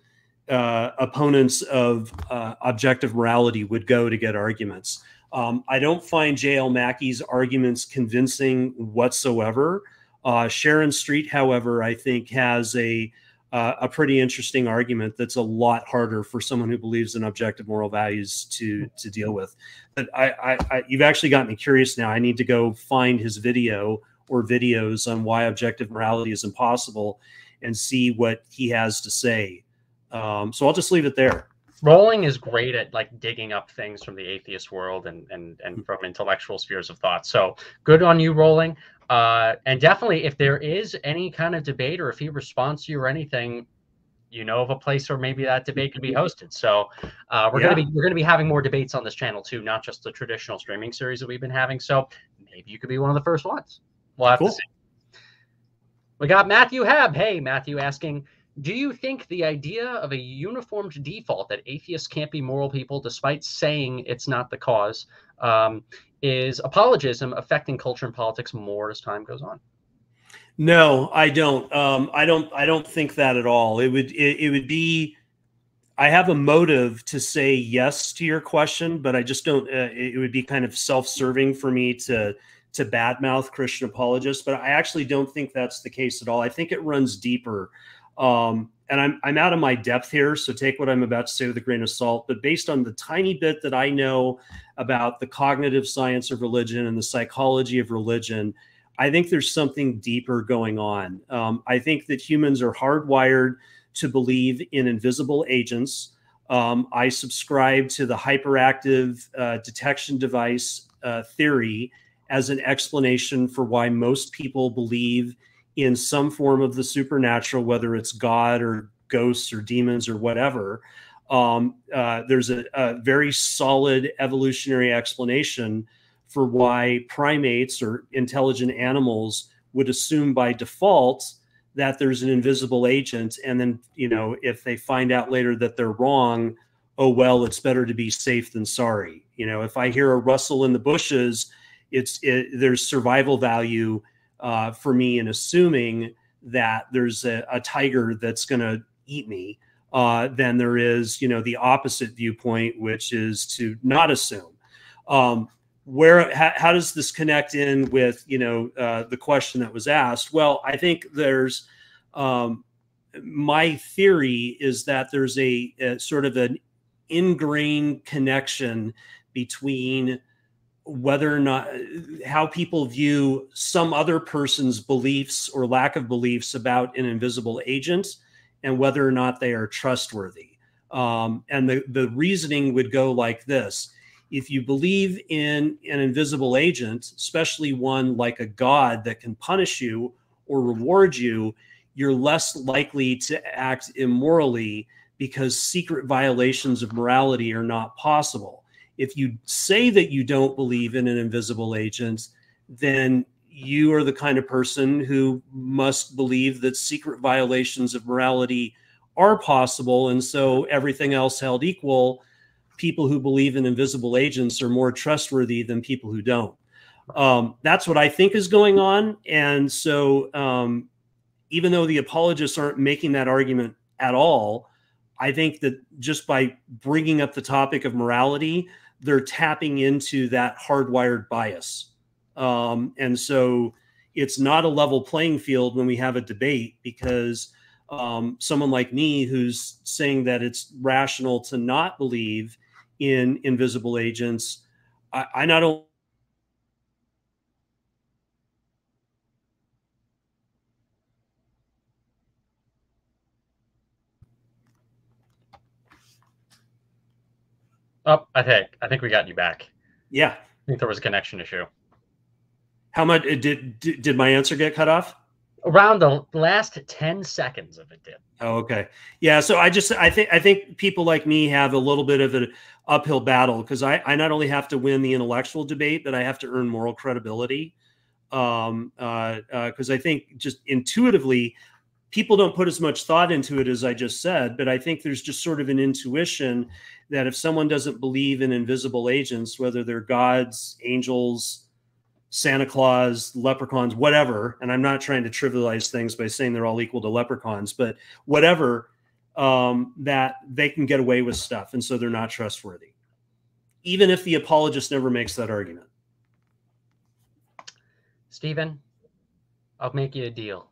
uh, opponents of uh, objective morality would go to get arguments. Um, I don't find J.L. Mackie's arguments convincing whatsoever. Uh, Sharon Street, however, I think has a uh, a pretty interesting argument that's a lot harder for someone who believes in objective moral values to to deal with. But I, I, I, you've actually got me curious now. I need to go find his video or videos on why objective morality is impossible and see what he has to say. Um, so I'll just leave it there. Rolling is great at like digging up things from the atheist world and and and from intellectual spheres of thought. So good on you, Rolling. Uh, and definitely, if there is any kind of debate or if he responds to you or anything, you know of a place where maybe that debate could be hosted. So uh, we're yeah. gonna be we're gonna be having more debates on this channel too, not just the traditional streaming series that we've been having. So maybe you could be one of the first ones. We'll have cool. to see. We got Matthew Hab. Hey, Matthew asking, do you think the idea of a uniformed default that atheists can't be moral people, despite saying it's not the cause, um, is apologism affecting culture and politics more as time goes on? No, I don't. Um, I don't. I don't think that at all. It would. It, it would be. I have a motive to say yes to your question, but I just don't. Uh, it would be kind of self-serving for me to to badmouth Christian apologists, but I actually don't think that's the case at all. I think it runs deeper. Um, and I'm I'm out of my depth here, so take what I'm about to say with a grain of salt. But based on the tiny bit that I know about the cognitive science of religion and the psychology of religion, I think there's something deeper going on. Um, I think that humans are hardwired to believe in invisible agents. Um, I subscribe to the hyperactive uh, detection device uh, theory as an explanation for why most people believe in some form of the supernatural, whether it's God or ghosts or demons or whatever. Um, uh, there's a, a, very solid evolutionary explanation for why primates or intelligent animals would assume by default that there's an invisible agent. And then, you know, if they find out later that they're wrong, oh, well, it's better to be safe than sorry. You know, if I hear a rustle in the bushes, it's it, there's survival value uh, for me in assuming that there's a, a tiger that's going to eat me uh, than there is, you know, the opposite viewpoint, which is to not assume. Um, where how, how, does this connect in with you know uh, the question that was asked? Well, I think there's um, my theory is that there's a, a, sort of an ingrained connection between whether or not how people view some other person's beliefs or lack of beliefs about an invisible agent and whether or not they are trustworthy. Um, and the, the reasoning would go like this if you believe in an invisible agent, especially one like a god that can punish you or reward you, you're less likely to act immorally because secret violations of morality are not possible. If you say that you don't believe in an invisible agent, then you are the kind of person who must believe that secret violations of morality are possible. And so, everything else held equal, people who believe in invisible agents are more trustworthy than people who don't. Um, that's what I think is going on. And so, um, even though the apologists aren't making that argument at all, I think that just by bringing up the topic of morality, they're tapping into that hardwired bias. Um, and so it's not a level playing field when we have a debate because um, someone like me who's saying that it's rational to not believe in invisible agents, I, I not only Oh, I think I think we got you back. Yeah, I think there was a connection issue. How much did did my answer get cut off? Around the last ten seconds of it did. Oh, okay. Yeah. So I just I think I think people like me have a little bit of an uphill battle because I I not only have to win the intellectual debate, but I have to earn moral credibility. Um, uh, because uh, I think just intuitively, people don't put as much thought into it as I just said, but I think there's just sort of an intuition that if someone doesn't believe in invisible agents, whether they're gods, angels, Santa Claus, leprechauns, whatever. And I'm not trying to trivialize things by saying they're all equal to leprechauns, but whatever, um, that they can get away with stuff. And so they're not trustworthy, even if the apologist never makes that argument. Stephen, I'll make you a deal.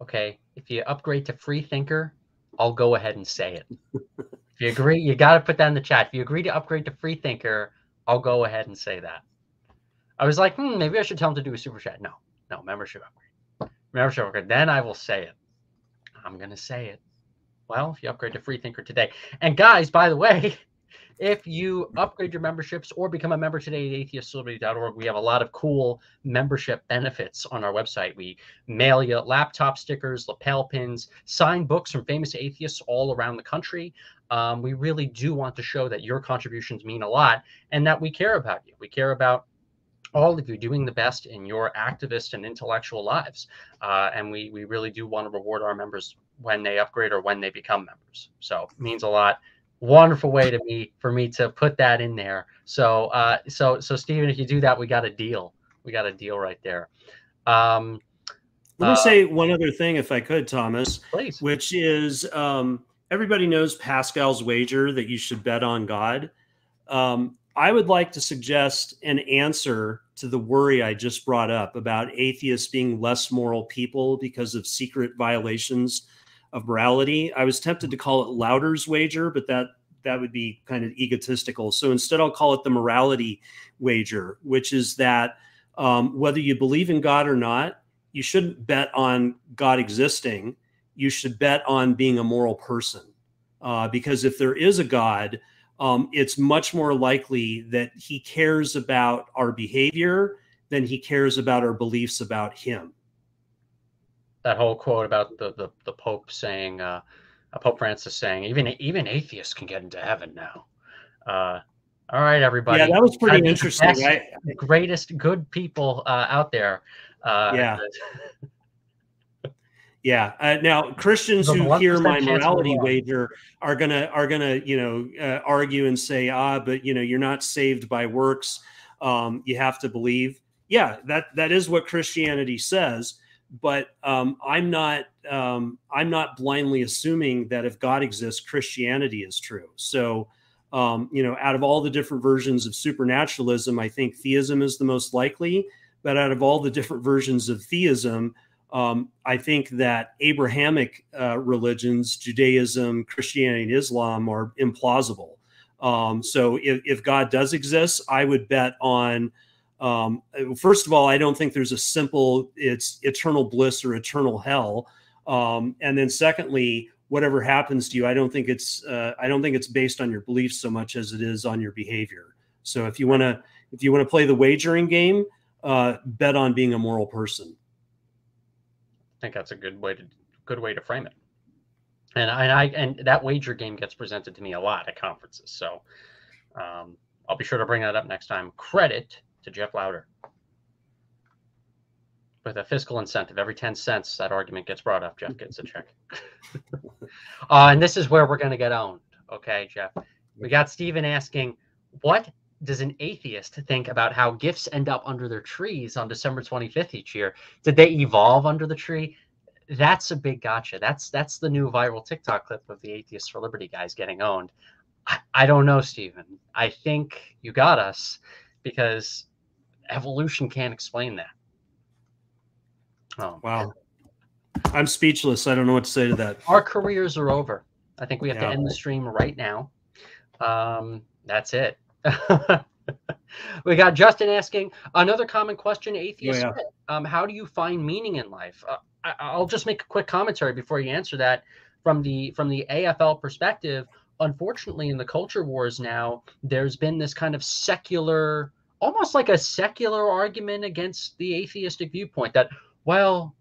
Okay. If you upgrade to free thinker, I'll go ahead and say it. if you agree, you got to put that in the chat. If you agree to upgrade to free thinker, I'll go ahead and say that. I was like, hmm, maybe I should tell him to do a super chat. No, no, membership upgrade. Membership upgrade. Then I will say it. I'm going to say it. Well, if you upgrade to Free Thinker today. And guys, by the way, if you upgrade your memberships or become a member today at atheistliberty.org, we have a lot of cool membership benefits on our website. We mail you laptop stickers, lapel pins, signed books from famous atheists all around the country. Um, we really do want to show that your contributions mean a lot and that we care about you. We care about all of you doing the best in your activist and intellectual lives. Uh, and we, we really do want to reward our members when they upgrade or when they become members. So it means a lot. Wonderful way to me for me to put that in there. So uh, so so Stephen, if you do that, we got a deal. We got a deal right there. Um, Let me uh, say one other thing, if I could, Thomas. Please. Which is um, everybody knows Pascal's wager that you should bet on God. Um, I would like to suggest an answer to the worry I just brought up about atheists being less moral people because of secret violations of morality. I was tempted to call it Lowder's wager, but that that would be kind of egotistical. So instead, I'll call it the morality wager, which is that um, whether you believe in God or not, you shouldn't bet on God existing. You should bet on being a moral person. Uh, because if there is a God, um, it's much more likely that he cares about our behavior than he cares about our beliefs about him. That whole quote about the the, the Pope saying, uh, uh Pope Francis saying, even even atheists can get into heaven now. Uh, all right, everybody. Yeah, that was pretty interesting. Best, right? Greatest good people uh, out there. Uh, yeah. Yeah. Uh, now Christians who hear my morality wager are gonna are gonna you know uh, argue and say ah but you know you're not saved by works um, you have to believe yeah that that is what Christianity says but um, I'm not um, I'm not blindly assuming that if God exists Christianity is true so um, you know out of all the different versions of supernaturalism I think theism is the most likely but out of all the different versions of theism um, I think that Abrahamic uh, religions, Judaism, Christianity, and Islam, are implausible. Um, so if, if, God does exist, I would bet on Um, first of all, I don't think there's a simple it's eternal bliss or eternal hell. Um, and then secondly, whatever happens to you, I don't think it's uh, I don't think it's based on your beliefs so much as it is on your behavior. So if you want to if you want to play the wagering game, uh, bet on being a moral person. I think that's a good way to good way to frame it. And I, I and that wager game gets presented to me a lot at conferences. So um, I'll be sure to bring that up next time. Credit to Jeff Lowder. With a fiscal incentive, every 10 cents that argument gets brought up, Jeff gets a check. uh, and this is where we're going to get owned. Okay, Jeff. We got Steven asking, what does an atheist think about how gifts end up under their trees on December 25th each year? Did they evolve under the tree? That's a big gotcha. That's that's the new viral TikTok clip of the Atheists for Liberty guys getting owned. I, I don't know, Stephen. I think you got us because evolution can't explain that. Oh, wow. I'm speechless. I don't know what to say to that. Our careers are over. I think we have yeah. to end the stream right now. Um, that's it. we got Justin asking another common question, atheist. Oh, yeah. um, how do you find meaning in life? Uh, I, will just make a quick commentary before you answer that. From the from the AFL perspective, unfortunately, in the culture wars now, there's been this kind of secular, almost like a secular argument against the atheistic viewpoint that, well,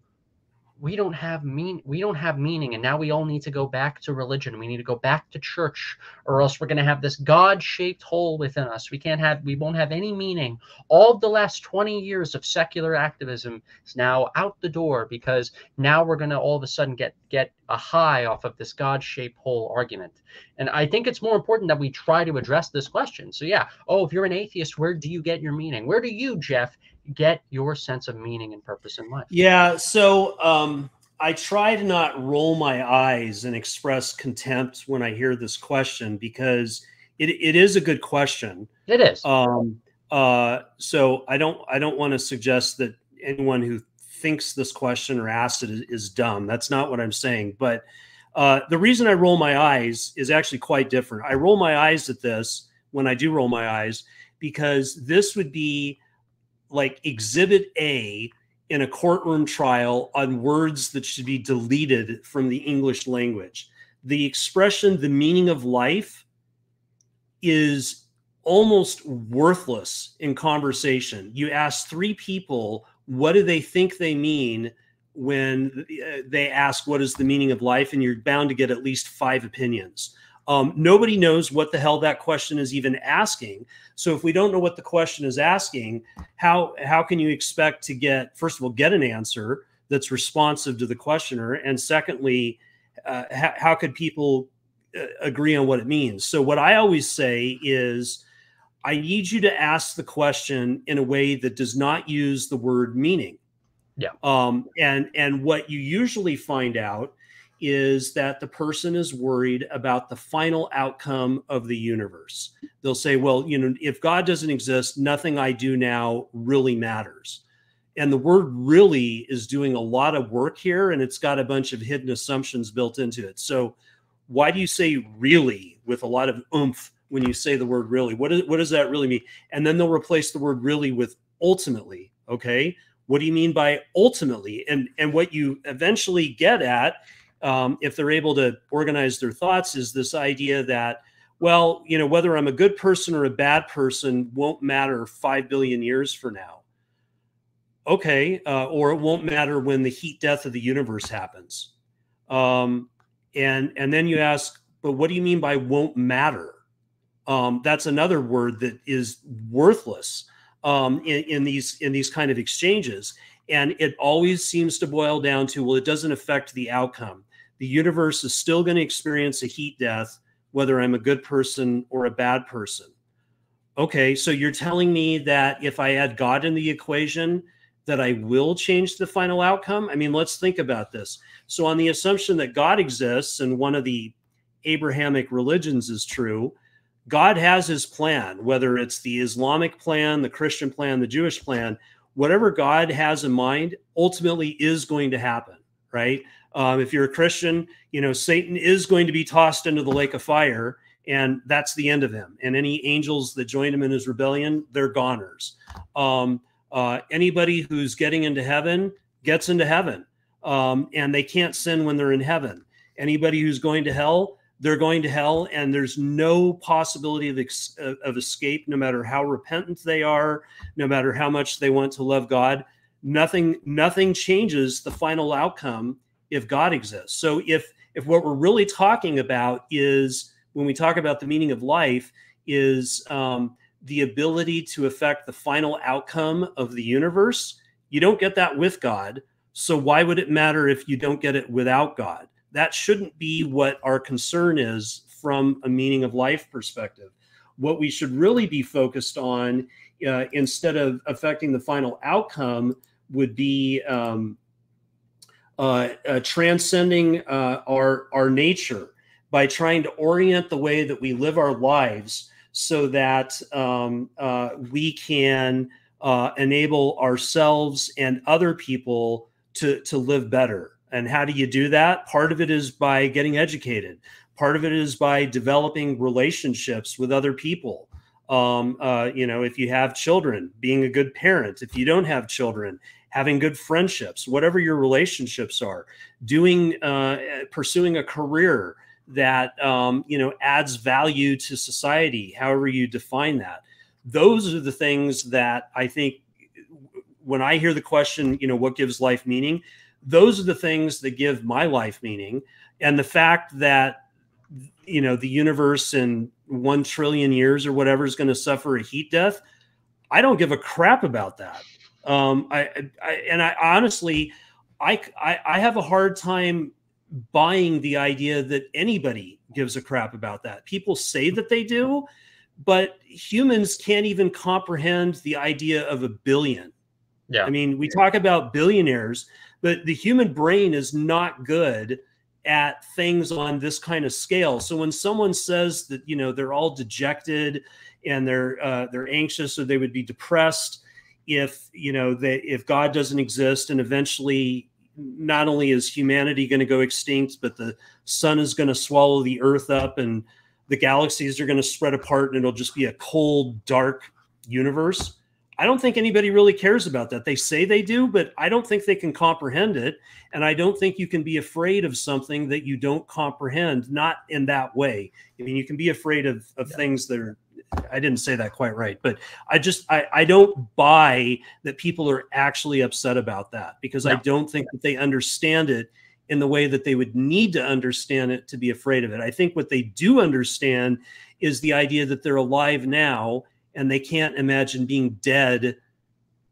we don't have mean we don't have meaning and now we all need to go back to religion. We need to go back to church or else we're going to have this god-shaped hole within us. We can't have we won't have any meaning. All the last 20 years of secular activism is now out the door because now we're going to all of a sudden get get a high off of this god-shaped hole argument. And i think it's more important that we try to address this question. So yeah oh if you're an atheist where do you get your meaning? Where do you jeff get your sense of meaning and purpose in life? Yeah. So um, I try to not roll my eyes and express contempt when I hear this question because it, it is a good question. It is. Um, uh, so I don't I don't want to suggest that anyone who thinks this question or asks it is, is dumb. That's not what I'm saying. But uh, the reason I roll my eyes is actually quite different. I roll my eyes at this when I do roll my eyes because this would be like exhibit A in a courtroom trial on words that should be deleted from the English language. The expression, the meaning of life, is almost worthless in conversation. You ask three people, what do they think they mean when uh, they ask, what is the meaning of life? And you're bound to get at least five opinions. Um, nobody knows what the hell that question is even asking. So if we don't know what the question is asking, how how can you expect to get first of all get an answer that's responsive to the questioner, and secondly, uh, how, how could people uh, agree on what it means? So what I always say is. I need you to ask the question in a way that does not use the word meaning. Yeah. Um, and and what you usually find out is that the person is worried about the final outcome of the universe. They'll say, well, you know, if God doesn't exist, nothing I do now really matters. And the word really is doing a lot of work here, and it's got a bunch of hidden assumptions built into it. So, why do you say really with a lot of oomph when you say the word really? What, is, what does that really mean? And then they'll replace the word really with ultimately. Okay. What do you mean by ultimately? And, and what you eventually get at um, if they're able to organize their thoughts, is this idea that, well, you know, whether I'm a good person or a bad person won't matter five billion years from now. Okay, uh, or it won't matter when the heat death of the universe happens. Um, and and then you ask, but what do you mean by won't matter? Um, that's another word that is worthless um, in, in these in these kind of exchanges and it always seems to boil down to well it doesn't affect the outcome the universe is still going to experience a heat death, whether I'm a good person or a bad person. Okay, so you're telling me that if I add God in the equation, that I will change the final outcome? I mean, let's think about this. So, on the assumption that God exists and one of the Abrahamic religions is true, God has his plan, whether it's the Islamic plan, the Christian plan, the Jewish plan, whatever God has in mind ultimately is going to happen, right? Um, if you're a Christian, you know, Satan is going to be tossed into the lake of fire. and that's the end of him. And any angels that joined him in his rebellion, they're goners. Um, uh, anybody who's getting into heaven gets into heaven, um, and they can't sin when they're in heaven. Anybody who's going to hell, they're going to hell, and there's no possibility of, ex- of escape, no matter how repentant they are, no matter how much they want to love God. Nothing, nothing changes the final outcome if God exists. So if if what we're really talking about is when we talk about the meaning of life is um, the ability to affect the final outcome of the universe. You don't get that with God. So why would it matter if you don't get it without God? That shouldn't be what our concern is from a meaning of life perspective. What we should really be focused on uh, instead of affecting the final outcome would be um, uh, uh, transcending uh, our our nature by trying to orient the way that we live our lives so that um, uh, we can uh, enable ourselves and other people to, to live better. And how do you do that? Part of it is by getting educated. Part of it is by developing relationships with other people. Um, uh, you know, if you have children, being a good parent. If you don't have children, having good friendships, whatever your relationships are, doing, uh, pursuing a career that um, you know adds value to society however you define that. Those are the things that i think when i hear the question you know what gives life meaning those are the things that give my life meaning. And the fact that you know the universe in 1 trillion years or whatever is going to suffer a heat death i don't give a crap about that um i, I and i honestly I, I i have a hard time buying the idea that anybody gives a crap about that. People say that they do, but humans can't even comprehend the idea of a billion. Yeah. I mean, we talk about billionaires, but the human brain is not good at things on this kind of scale. So when someone says that, you know, they're all dejected and they're uh, they're anxious or they would be depressed if, you know, that if God doesn't exist and eventually not only is humanity going to go extinct, but the sun is going to swallow the earth up and the galaxies are going to spread apart and it'll just be a cold, dark universe. I don't think anybody really cares about that. They say they do, but I don't think they can comprehend it. And I don't think you can be afraid of something that you don't comprehend, not in that way. I mean, you can be afraid of, of yeah. things that are I didn't say that quite right, but I just I, I don't buy that people are actually upset about that because no. I don't think that they understand it in the way that they would need to understand it to be afraid of it. I think what they do understand is the idea that they're alive now and they can't imagine being dead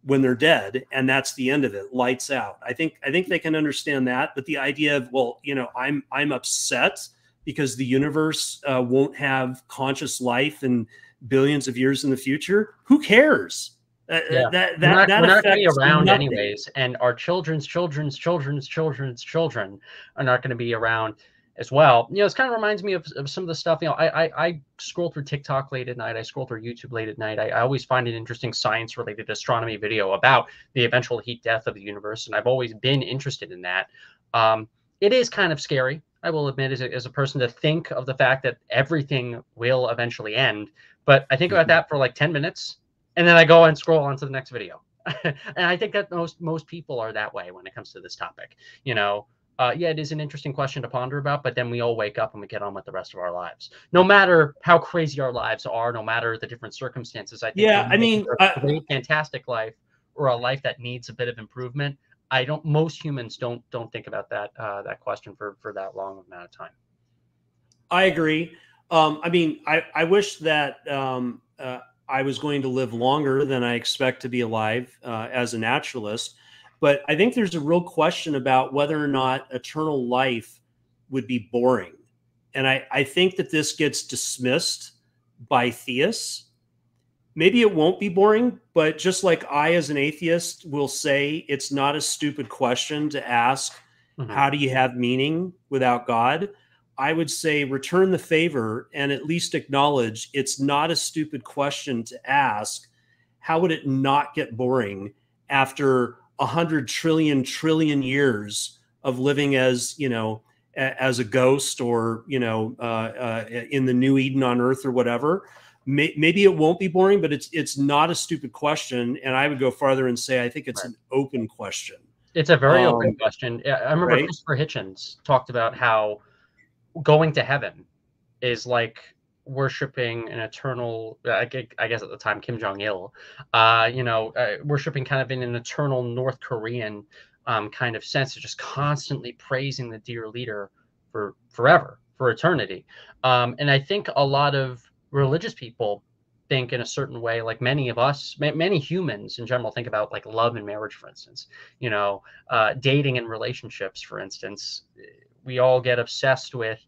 when they're dead and that's the end of it lights out i think i think they can understand that but the idea of well you know i'm i'm upset because the universe uh, won't have conscious life and billions of years in the future, who cares? Uh, yeah. That, that, we're not, that we're not going to be around nothing. anyways, and our children's children's children's children's children are not going to be around as well. You know, this kind of reminds me of, of some of the stuff. You know, I, I, I scroll through TikTok late at night. I scroll through YouTube late at night. I, I always find an interesting science related astronomy video about the eventual heat death of the universe, and I've always been interested in that. Um, it is kind of scary. I will admit, as a, as a person, to think of the fact that everything will eventually end. But I think about mm-hmm. that for like 10 minutes and then I go and scroll on to the next video. and I think that most most people are that way when it comes to this topic. You know, uh, yeah, it is an interesting question to ponder about, but then we all wake up and we get on with the rest of our lives. No matter how crazy our lives are, no matter the different circumstances, I think yeah, I mean, a great, fantastic life or a life that needs a bit of improvement. I don't. Most humans don't don't think about that uh, that question for for that long amount of time. I agree. Um, I mean, I, I wish that um, uh, I was going to live longer than I expect to be alive uh, as a naturalist. But I think there's a real question about whether or not eternal life would be boring. And I, I think that this gets dismissed by theists. Maybe it won't be boring, but just like I, as an atheist, will say it's not a stupid question to ask mm-hmm. how do you have meaning without God? I would say return the favor and at least acknowledge it's not a stupid question to ask. How would it not get boring after a hundred trillion trillion years of living as you know as a ghost or you know uh, uh, in the new Eden on Earth or whatever. May, maybe it won't be boring, but it's it's not a stupid question, and I would go farther and say I think it's right. an open question. It's a very um, open question. I remember right? Christopher Hitchens talked about how going to heaven is like worshiping an eternal i guess at the time kim jong-il uh, you know uh, worshiping kind of in an eternal north korean um, kind of sense of just constantly praising the dear leader for forever for eternity. Um, and i think a lot of religious people think in a certain way like many of us many humans in general think about like love and marriage for instance you know uh, dating and relationships for instance we all get obsessed with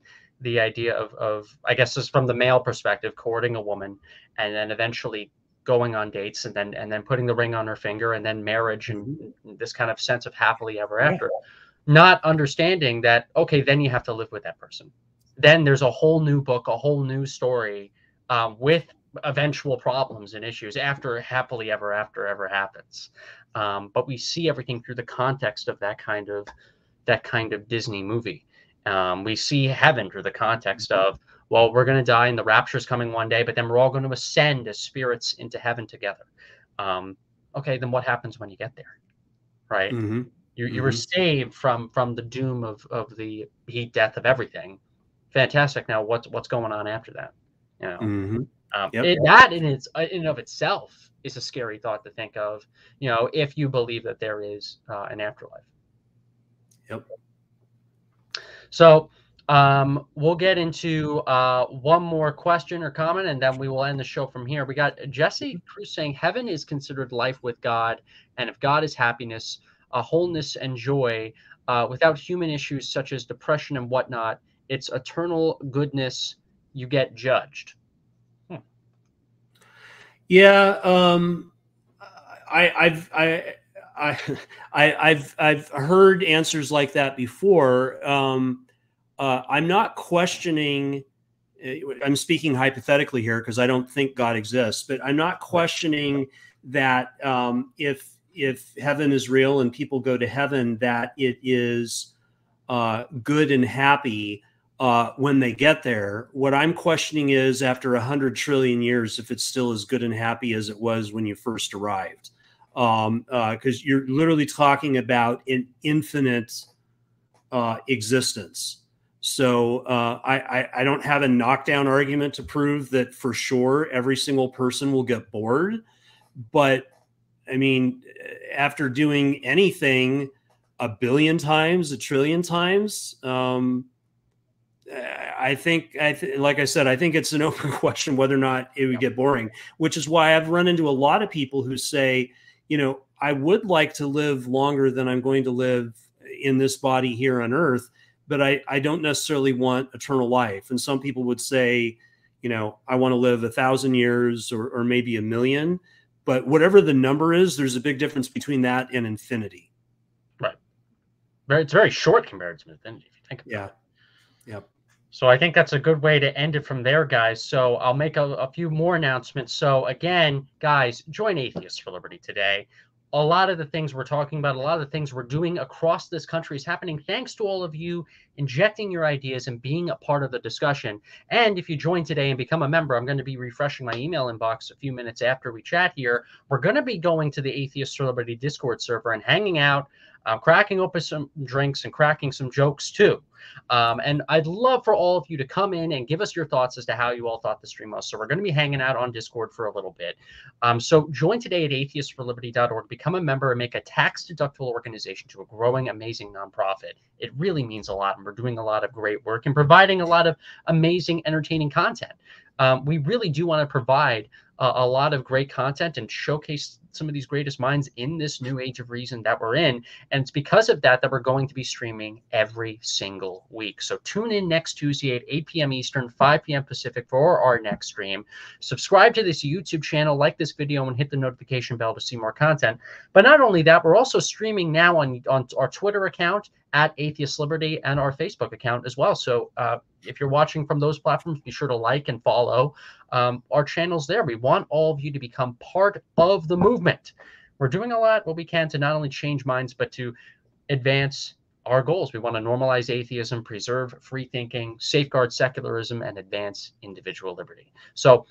the idea of, of I guess is from the male perspective, courting a woman and then eventually going on dates and then and then putting the ring on her finger and then marriage and mm-hmm. this kind of sense of happily ever after. Not understanding that okay, then you have to live with that person. Then there's a whole new book, a whole new story um, with eventual problems and issues after happily ever after ever happens. Um, but we see everything through the context of that kind of that kind of Disney movie. Um, we see heaven through the context of, well, we're going to die and the rapture is coming one day, but then we're all going to ascend as spirits into heaven together. Um, okay, then what happens when you get there? Right? Mm-hmm. You, you mm-hmm. were saved from from the doom of, of the heat death of everything. Fantastic. Now, what's what's going on after that? You know, mm-hmm. Um, yep. it, that in its in and of itself is a scary thought to think of. You know, if you believe that there is uh, an afterlife. Yep. So um, we'll get into uh, one more question or comment, and then we will end the show from here. We got Jesse Cruz saying, "Heaven is considered life with God, and if God is happiness, a wholeness and joy, uh, without human issues such as depression and whatnot, it's eternal goodness. You get judged." Yeah, um, I, I've I. I, I, have I've heard answers like that before. Um, uh, I'm not questioning. Uh, I'm speaking hypothetically here because I don't think God exists, but I'm not questioning that um, if if heaven is real and people go to heaven, that it is uh, good and happy uh, when they get there. What I'm questioning is after a hundred trillion years, if it's still as good and happy as it was when you first arrived um, because uh, you're literally talking about an infinite uh, existence. So uh, I, I, I don't have a knockdown argument to prove that for sure every single person will get bored, but I mean, after doing anything a billion times, a trillion times, um, I think, I th- like I said, I think it's an open question whether or not it would get boring. Which is why I've run into a lot of people who say, you know, I would like to live longer than I'm going to live in this body here on earth, but I, I don't necessarily want eternal life. And some people would say, you know, I want to live a thousand years or, or maybe a million. But whatever the number is, there's a big difference between that and infinity. Right. Very, it's very short compared to infinity if you think about yeah. it. Yeah. Yep. So I think that's a good way to end it from there, guys. So I'll make a, a, few more announcements. So again, guys, join Atheists for Liberty today. A lot of the things we're talking about, a lot of the things we're doing across this country is happening thanks to all of you injecting your ideas and being a part of the discussion. And if you join today and become a member, I'm going to be refreshing my email inbox a few minutes after we chat here. We're going to be going to the Atheists for Liberty Discord server and hanging out, uh, cracking open some drinks and cracking some jokes too. Um, and I'd love for all of you to come in and give us your thoughts as to how you all thought the stream was. So we're going to be hanging out on Discord for a little bit. Um, so join today at atheistforliberty.org, become a member, and make a tax deductible organization to a growing, amazing nonprofit. It really means a lot, we're doing a lot of great work and providing a lot of amazing, entertaining content. Um, we really do want to provide a lot of great content and showcase some of these greatest minds in this new age of reason that we're in. And it's because of that that we're going to be streaming every single week. So tune in next Tuesday at 8 p.m. Eastern, 5 p.m. Pacific for our next stream. Subscribe to this YouTube channel, like this video, and hit the notification bell to see more content. But not only that, we're also streaming now on, on our Twitter account at Atheist Liberty and our Facebook account as well. So uh, if you're watching from those platforms, be sure to like and follow um, our channels there. We want all of you to become part of the movement. We're doing a lot what we can to not only change minds, but to advance our goals. We want to normalize atheism, preserve free thinking, safeguard secularism, and advance individual liberty. So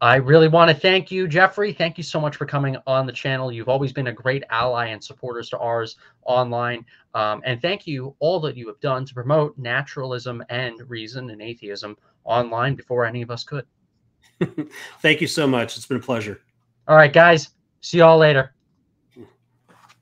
I really want to thank you, Jeffrey. Thank you so much for coming on the channel. You've always been a great ally and supporters to ours online. Um, and thank you all that you have done to promote naturalism and reason and atheism online before any of us could. thank you so much. It's been a pleasure. All right, guys. See y'all later.